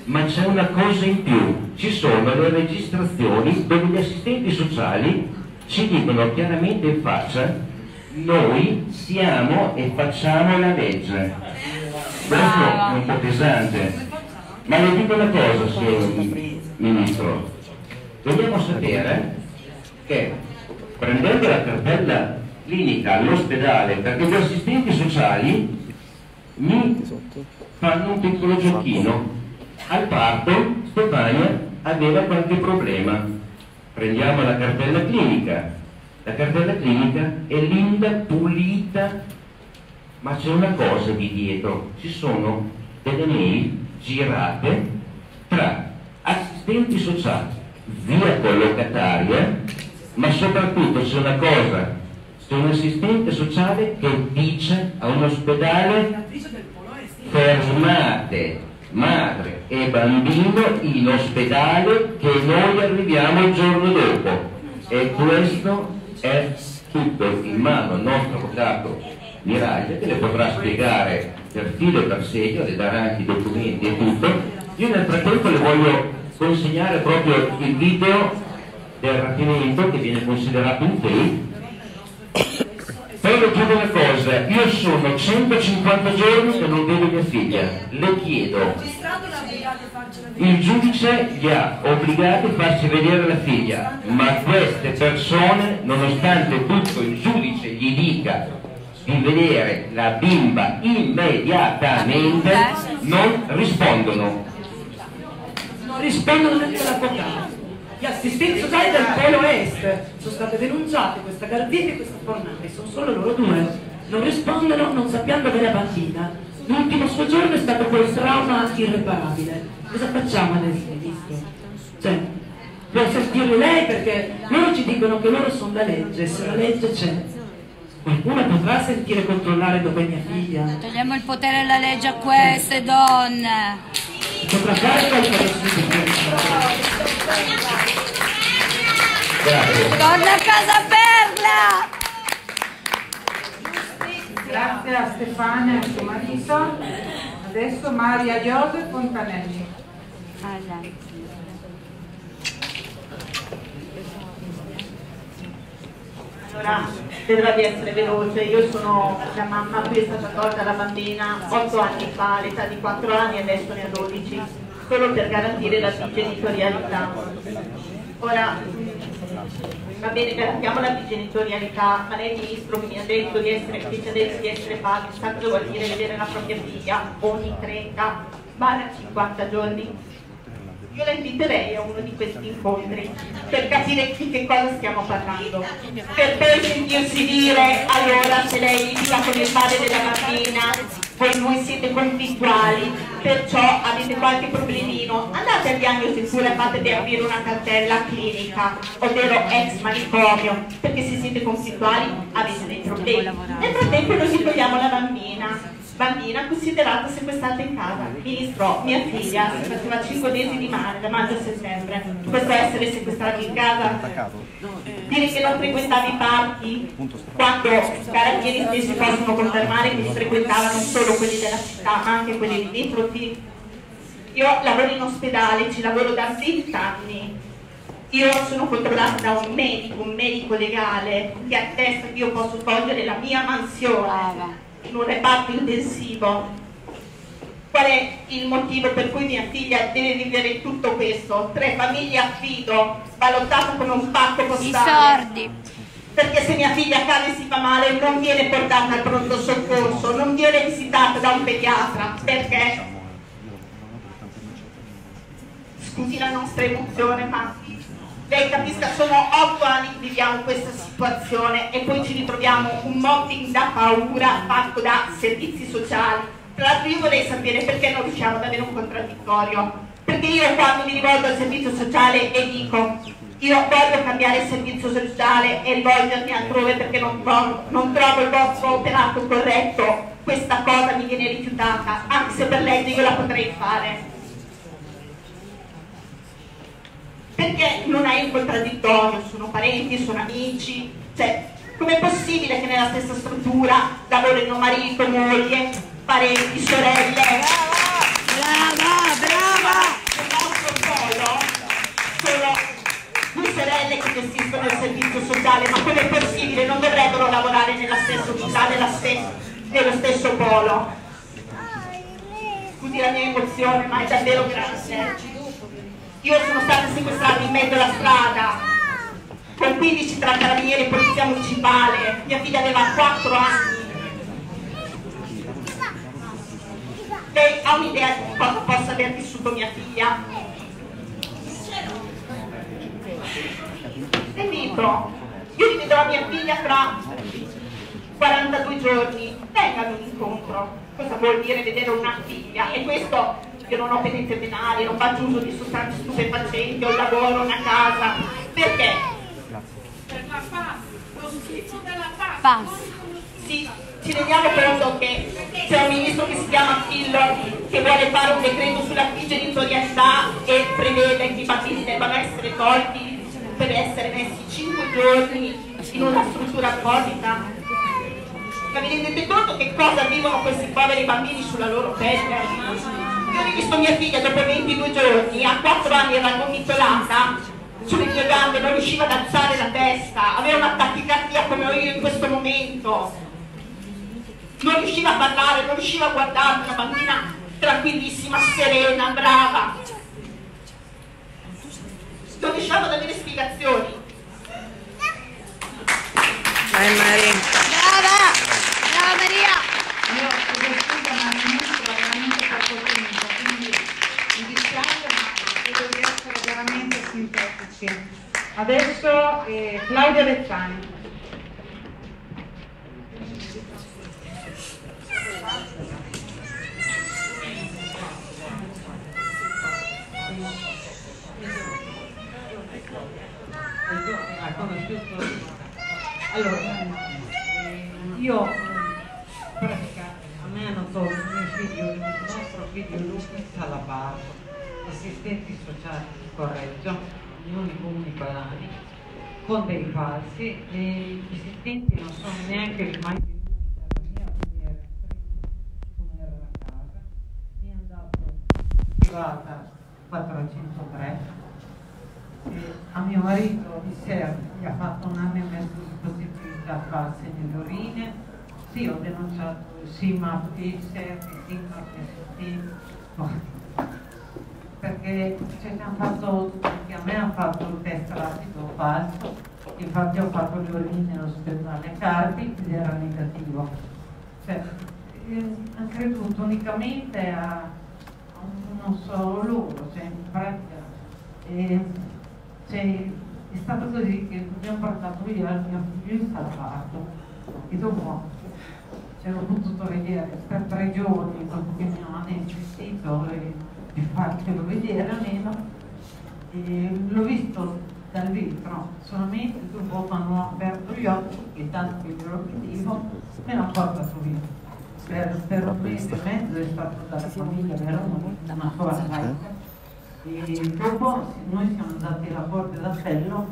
ma c'è una cosa in più, ci sono le registrazioni dove gli assistenti sociali ci dicono chiaramente in faccia noi siamo e facciamo la legge. Questo è un po' pesante. Ma le dico una cosa, signor Ministro. Dobbiamo sapere che prendendo la cartella clinica all'ospedale, perché gli assistenti sociali mi fanno un piccolo giochino. Al parto Stefania aveva qualche problema. Prendiamo la cartella clinica, la cartella clinica è linda, pulita, ma c'è una cosa di dietro, ci sono delle mail girate tra assistenti sociali, via collocataria, ma soprattutto c'è una cosa, c'è un assistente sociale che dice a un ospedale fermate madre e bambino in ospedale che noi arriviamo il giorno dopo e questo è tutto in mano al nostro avvocato Miraglia che le potrà spiegare per filo e per segno, le darà anche i documenti e tutto. Io nel frattempo le voglio consegnare proprio il video del rapimento che viene considerato un fake. Poi le chiedo una cosa, io sono 150 giorni che non vedo mia figlia, le chiedo, il giudice li ha obbligati a farci vedere la figlia, ma queste persone, nonostante tutto il giudice gli dica di vedere la bimba immediatamente, non rispondono. non rispondono neanche all'avvocato. Gli assistenti sociali del Polo Est sono state denunciate, questa Gardini e questa Fornari, sono solo loro due. Non rispondono, non sappiamo dove è bambina. L'ultimo suo giorno è stato quel trauma irreparabile. Cosa facciamo adesso? Cioè, può sentirlo lei perché loro ci dicono che loro sono la legge, se la legge c'è. Qualcuno potrà sentire controllare dove è mia figlia? Togliamo il potere della legge a queste donne. Potrà fare qualcosa Torna a casa Perla! Grazie a Stefania e a suo marito. Adesso Maria Iose Fontanelli. Allora, vedrà di essere veloce, io sono la mamma, qui è stata tolta la bambina 8 anni fa, all'età di 4 anni, adesso ne ha 12, solo per garantire la genitorialità. Ora, va bene, garantiamo la bigenitorialità, ma lei ministro mi ha detto di essere, che ci ha detto di essere padre, sa cosa vuol dire vedere la propria figlia ogni 30, ma 50 giorni. Io la inviterei a uno di questi incontri per capire di che cosa stiamo parlando, per poi sentirsi dire allora se lei litiga con il padre della bambina voi voi siete conflittuali, perciò avete qualche problemino, andate a diagnosi pure fatevi aprire una cartella clinica, ovvero ex manicomio, perché se siete conflittuali avete dei problemi. Nel frattempo noi vi togliamo la bambina, bambina considerata sequestrata in casa. Ministro, mia figlia si faceva 5 mesi di mare da maggio a settembre. Questo essere sequestrato in casa? Dire che non frequentava i parchi? Quando i carabinieri stessi possono confermare che li frequentava non solo quelli della città, ma anche quelli limitrofi? Io lavoro in ospedale, ci lavoro da 20 anni. Io sono controllata da un medico, un medico legale, che attesta che io posso togliere la mia mansione in un reparto intensivo. Qual è il motivo per cui mia figlia deve vivere tutto questo? Tre famiglie a fido, sballottata con un pacco postale. I sordi. Perché se mia figlia cade e si fa male non viene portata al pronto soccorso, non viene visitata da un pediatra. Perché? Scusi la nostra emozione, ma lei capisca, sono otto anni che viviamo questa situazione e poi ci ritroviamo un mobbing da paura fatto da servizi sociali. Tra l'altro io vorrei sapere perché non riusciamo ad avere un contraddittorio. Perché io quando mi rivolgo al servizio sociale e dico io voglio cambiare il servizio sociale e rivolgermi altrove perché non trovo, non trovo il vostro operato corretto, questa cosa mi viene rifiutata, anche se per legge io la potrei fare. Perché non hai un contraddittorio, sono parenti, sono amici, cioè com'è possibile che nella stessa struttura lavorino marito, moglie, parenti, sorelle? Brava, brava! Nel nostro polo sono due sorelle che gestiscono il servizio sociale, ma com'è possibile? Non dovrebbero lavorare nella stessa unità, nella stessa, nello stesso polo? Scusi la mia emozione, ma è davvero grande. Io sono stata sequestrata in mezzo alla strada con 15 tra carabinieri e polizia municipale. Mia figlia aveva 4 anni. Lei ha un'idea di cosa possa aver vissuto mia figlia? Le invito, io rivedrò mia figlia tra 42 giorni, venga ad un incontro. Cosa vuol dire vedere una figlia? E questo io non ho pendenze penali, non faccio uso di sostanze stupefacenti, ho un lavoro, una casa. Perché? Per la PAS, lo schifo della PAS. Sì, ci rendiamo conto che c'è un ministro che si chiama Fillo che vuole fare un decreto sulla genitorialità e prevede che i bambini debbano essere tolti per essere messi 5 giorni in una struttura apposita. Ma vi rendete conto che cosa vivono questi poveri bambini sulla loro pelle? Io ho rivisto mia figlia dopo 22 giorni, a 4 anni era gomitolata sulle mie gambe, non riusciva ad alzare la testa, aveva una tachicardia come ho io in questo momento. Non riusciva a parlare, non riusciva a guardarmi, una bambina tranquillissima, serena, brava. Non riusciamo ad avere spiegazioni. Vai Maria. Brava! Brava Maria! Io chiedo scusa ma il ministro è veramente poco tempo, quindi mi dispiace ma credo di essere veramente sintetici. Adesso eh, Claudia conosciuto allora io pratica a me hanno tolto mio figlio il nostro figlio Luca Salabarro assistenti sociali Correggio ad anni con dei falsi e gli assistenti non sono neanche mai venuti dalla mia quindi era come era la casa mi hanno dato privata 403 e a mio marito di sera gli ha fatto un anno e mezzo di possibilità false nelle urine. Sì, ho denunciato il SIMAP, il SERP, il SIMAP, il SIMAP. Perché cioè, mi hanno fatto, anche a me hanno fatto il test rapido falso, infatti ho fatto le urine all'ospedale Carpi ed era negativo. Cioè, eh, hanno creduto unicamente a, a non so loro, cioè in pratica. E, cioè, è stato così che abbiamo portato via il mio figlio in salvato e dopo ce l'ho potuto vedere per tre giorni perché mi hanno insistito e di farcelo vedere almeno e l'ho visto dal vetro solamente dopo quando ho aperto gli occhi e tanto che glielo vedevo me l'hanno portato via. Per, per un mese e mezzo è stato dalla famiglia per una sola e dopo noi siamo andati alla Corte d'Appello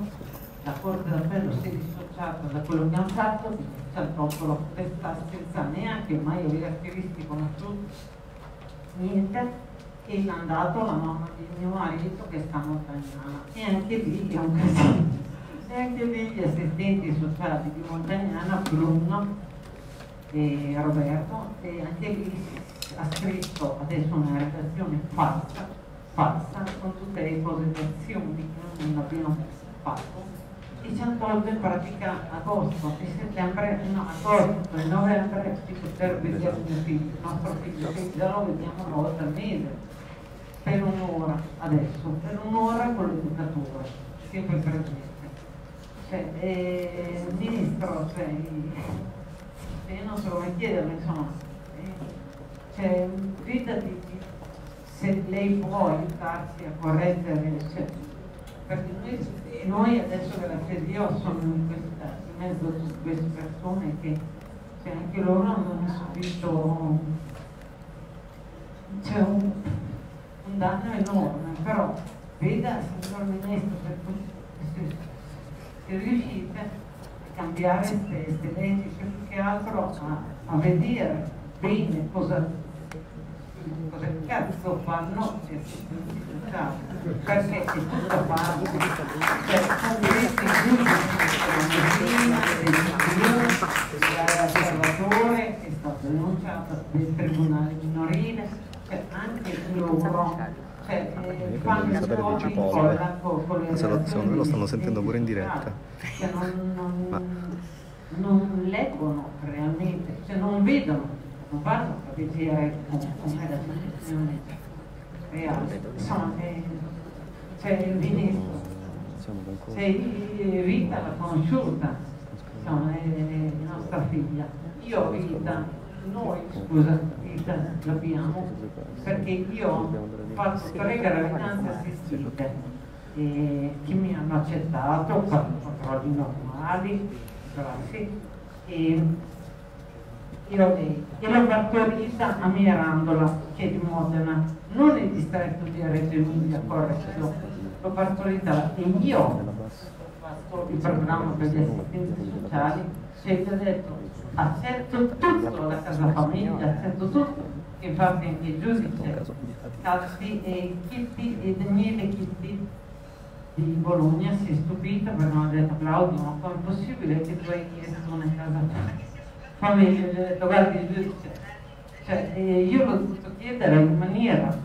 la Corte d'Appello si è dissociata da quello che hanno fatto ci hanno tolto la potestà senza neanche mai averti visti conosciuti niente e mi hanno dato la mamma di mio marito che sta Montagnana e anche lì è un casino e anche lì gli assistenti sociali di Montagnana Bruno e Roberto e anche lì ha scritto adesso una redazione falsa falsa con tutte le cose di azioni che non abbiamo fatto e ci hanno tolto in pratica agosto. E settembre, no, agosto e novembre di poter vedere mio figlio, il nostro figlio che già lo vediamo una volta al mese per un'ora adesso, per un'ora con l'educatore, sempre presente. Cioè, eh, ministro, cioè, io non so come chiederlo, insomma, eh, cioè, fidati se lei può aiutarsi a correggere, cioè, perché noi, noi adesso grazie a Dio sono in, questa, in mezzo a queste persone che cioè, anche loro hanno subito c'è un, un danno enorme, però veda signor Ministro se, se, se riuscite a cambiare queste leggi, più che altro a, a vedere bene cosa cosa cazzo fanno perché è tutto fatto cioè sono diretti l'osservatore è stato denunciato del tribunale minorile cioè anche loro cioè, eh, i sapere di con Cipolla. la- salazione lo stanno sentendo pure in diretta. cioè non, non, non leggono realmente, cioè non vedono, non vanno a vedere com- com'è la situazione reale. Insomma, eh, c'è il ministro, c'è Rita l'ha conosciuta, insomma, è nostra figlia. Io Rita, noi scusa, Rita l'abbiamo perché io ho fatto tre gravidanze assistite e che mi hanno accettato, ho fatto controlli normali, grassi, e io lei, e l'ho partorita a Mirandola, che è di Modena, non il distretto di Reggio Emilia, corretto, l'ho partorita e io ho fatto il programma per gli assistenti sociali gli ho detto accetto tutto la casa famiglia, accetto tutto, infatti il giudice Cazzi e Chitti e Daniele Chitti di Bologna si è stupito perché mi ha detto Claudio ma com'è possibile che tu hai chiesto una casa famiglia gli ho detto guardi il giudice cioè, eh, io l'ho dovuto chiedere in maniera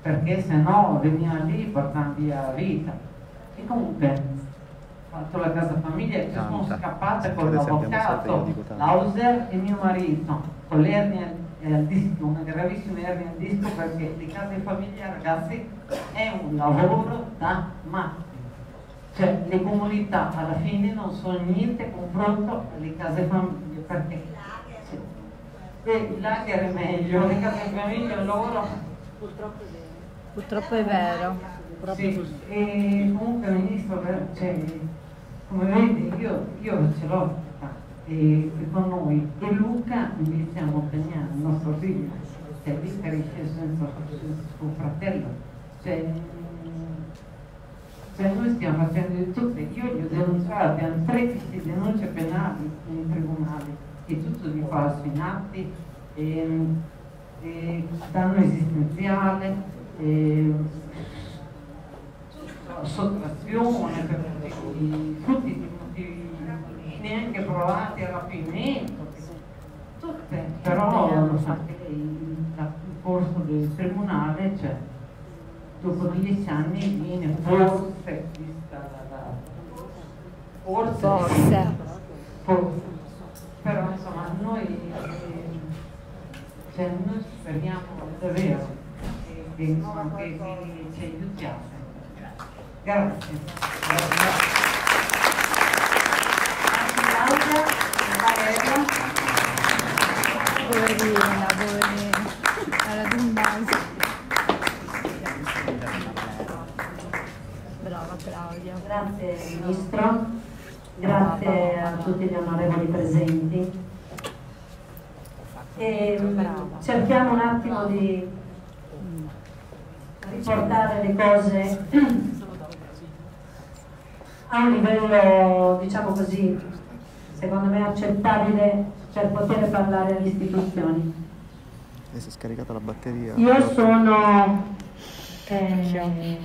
perché se no veniva lì portando via vita. E comunque fatto la casa famiglia e sono scappata con l'avvocato. Lauser e mio marito con l'ernia eh, al disco, una gravissima ernia al disco perché le case famiglia ragazzi è un lavoro da matti cioè le comunità alla fine non sono niente confronto alle case famiglie perché e il lager è meglio, le case un lavoro Purtroppo è vero. Purtroppo è vero. Sì, e comunque ministro, cioè, come vedi io, io ce l'ho. E, e con noi e Luca invece a Montagnano, il nostro figlio, cioè lì cresce senza suo fratello. Cioè, mm, cioè noi stiamo facendo di tutto, io li ho denunciati, hanno 13 denunce penali in tribunale, e tutto di falso in atti, e, e danno esistenziale, e, sottrazione per tutti, i motivi neanche provati a rapimento, tutte, però lo sa che lei, la- il corso del tribunale c'è. dopo dieci anni viene forse vista la, forse, Forse. forse. però insomma noi, eh, cioè, noi speriamo davvero che, che, che ci aiutiate grazie. Poverina, poverina. Brava Claudia. Grazie Ministro, grazie a tutti gli onorevoli presenti. E, mm, cerchiamo un attimo di riportare le cose a un livello, diciamo così, secondo me accettabile per poter parlare alle istituzioni. E si è scaricata la batteria. Io sono eh,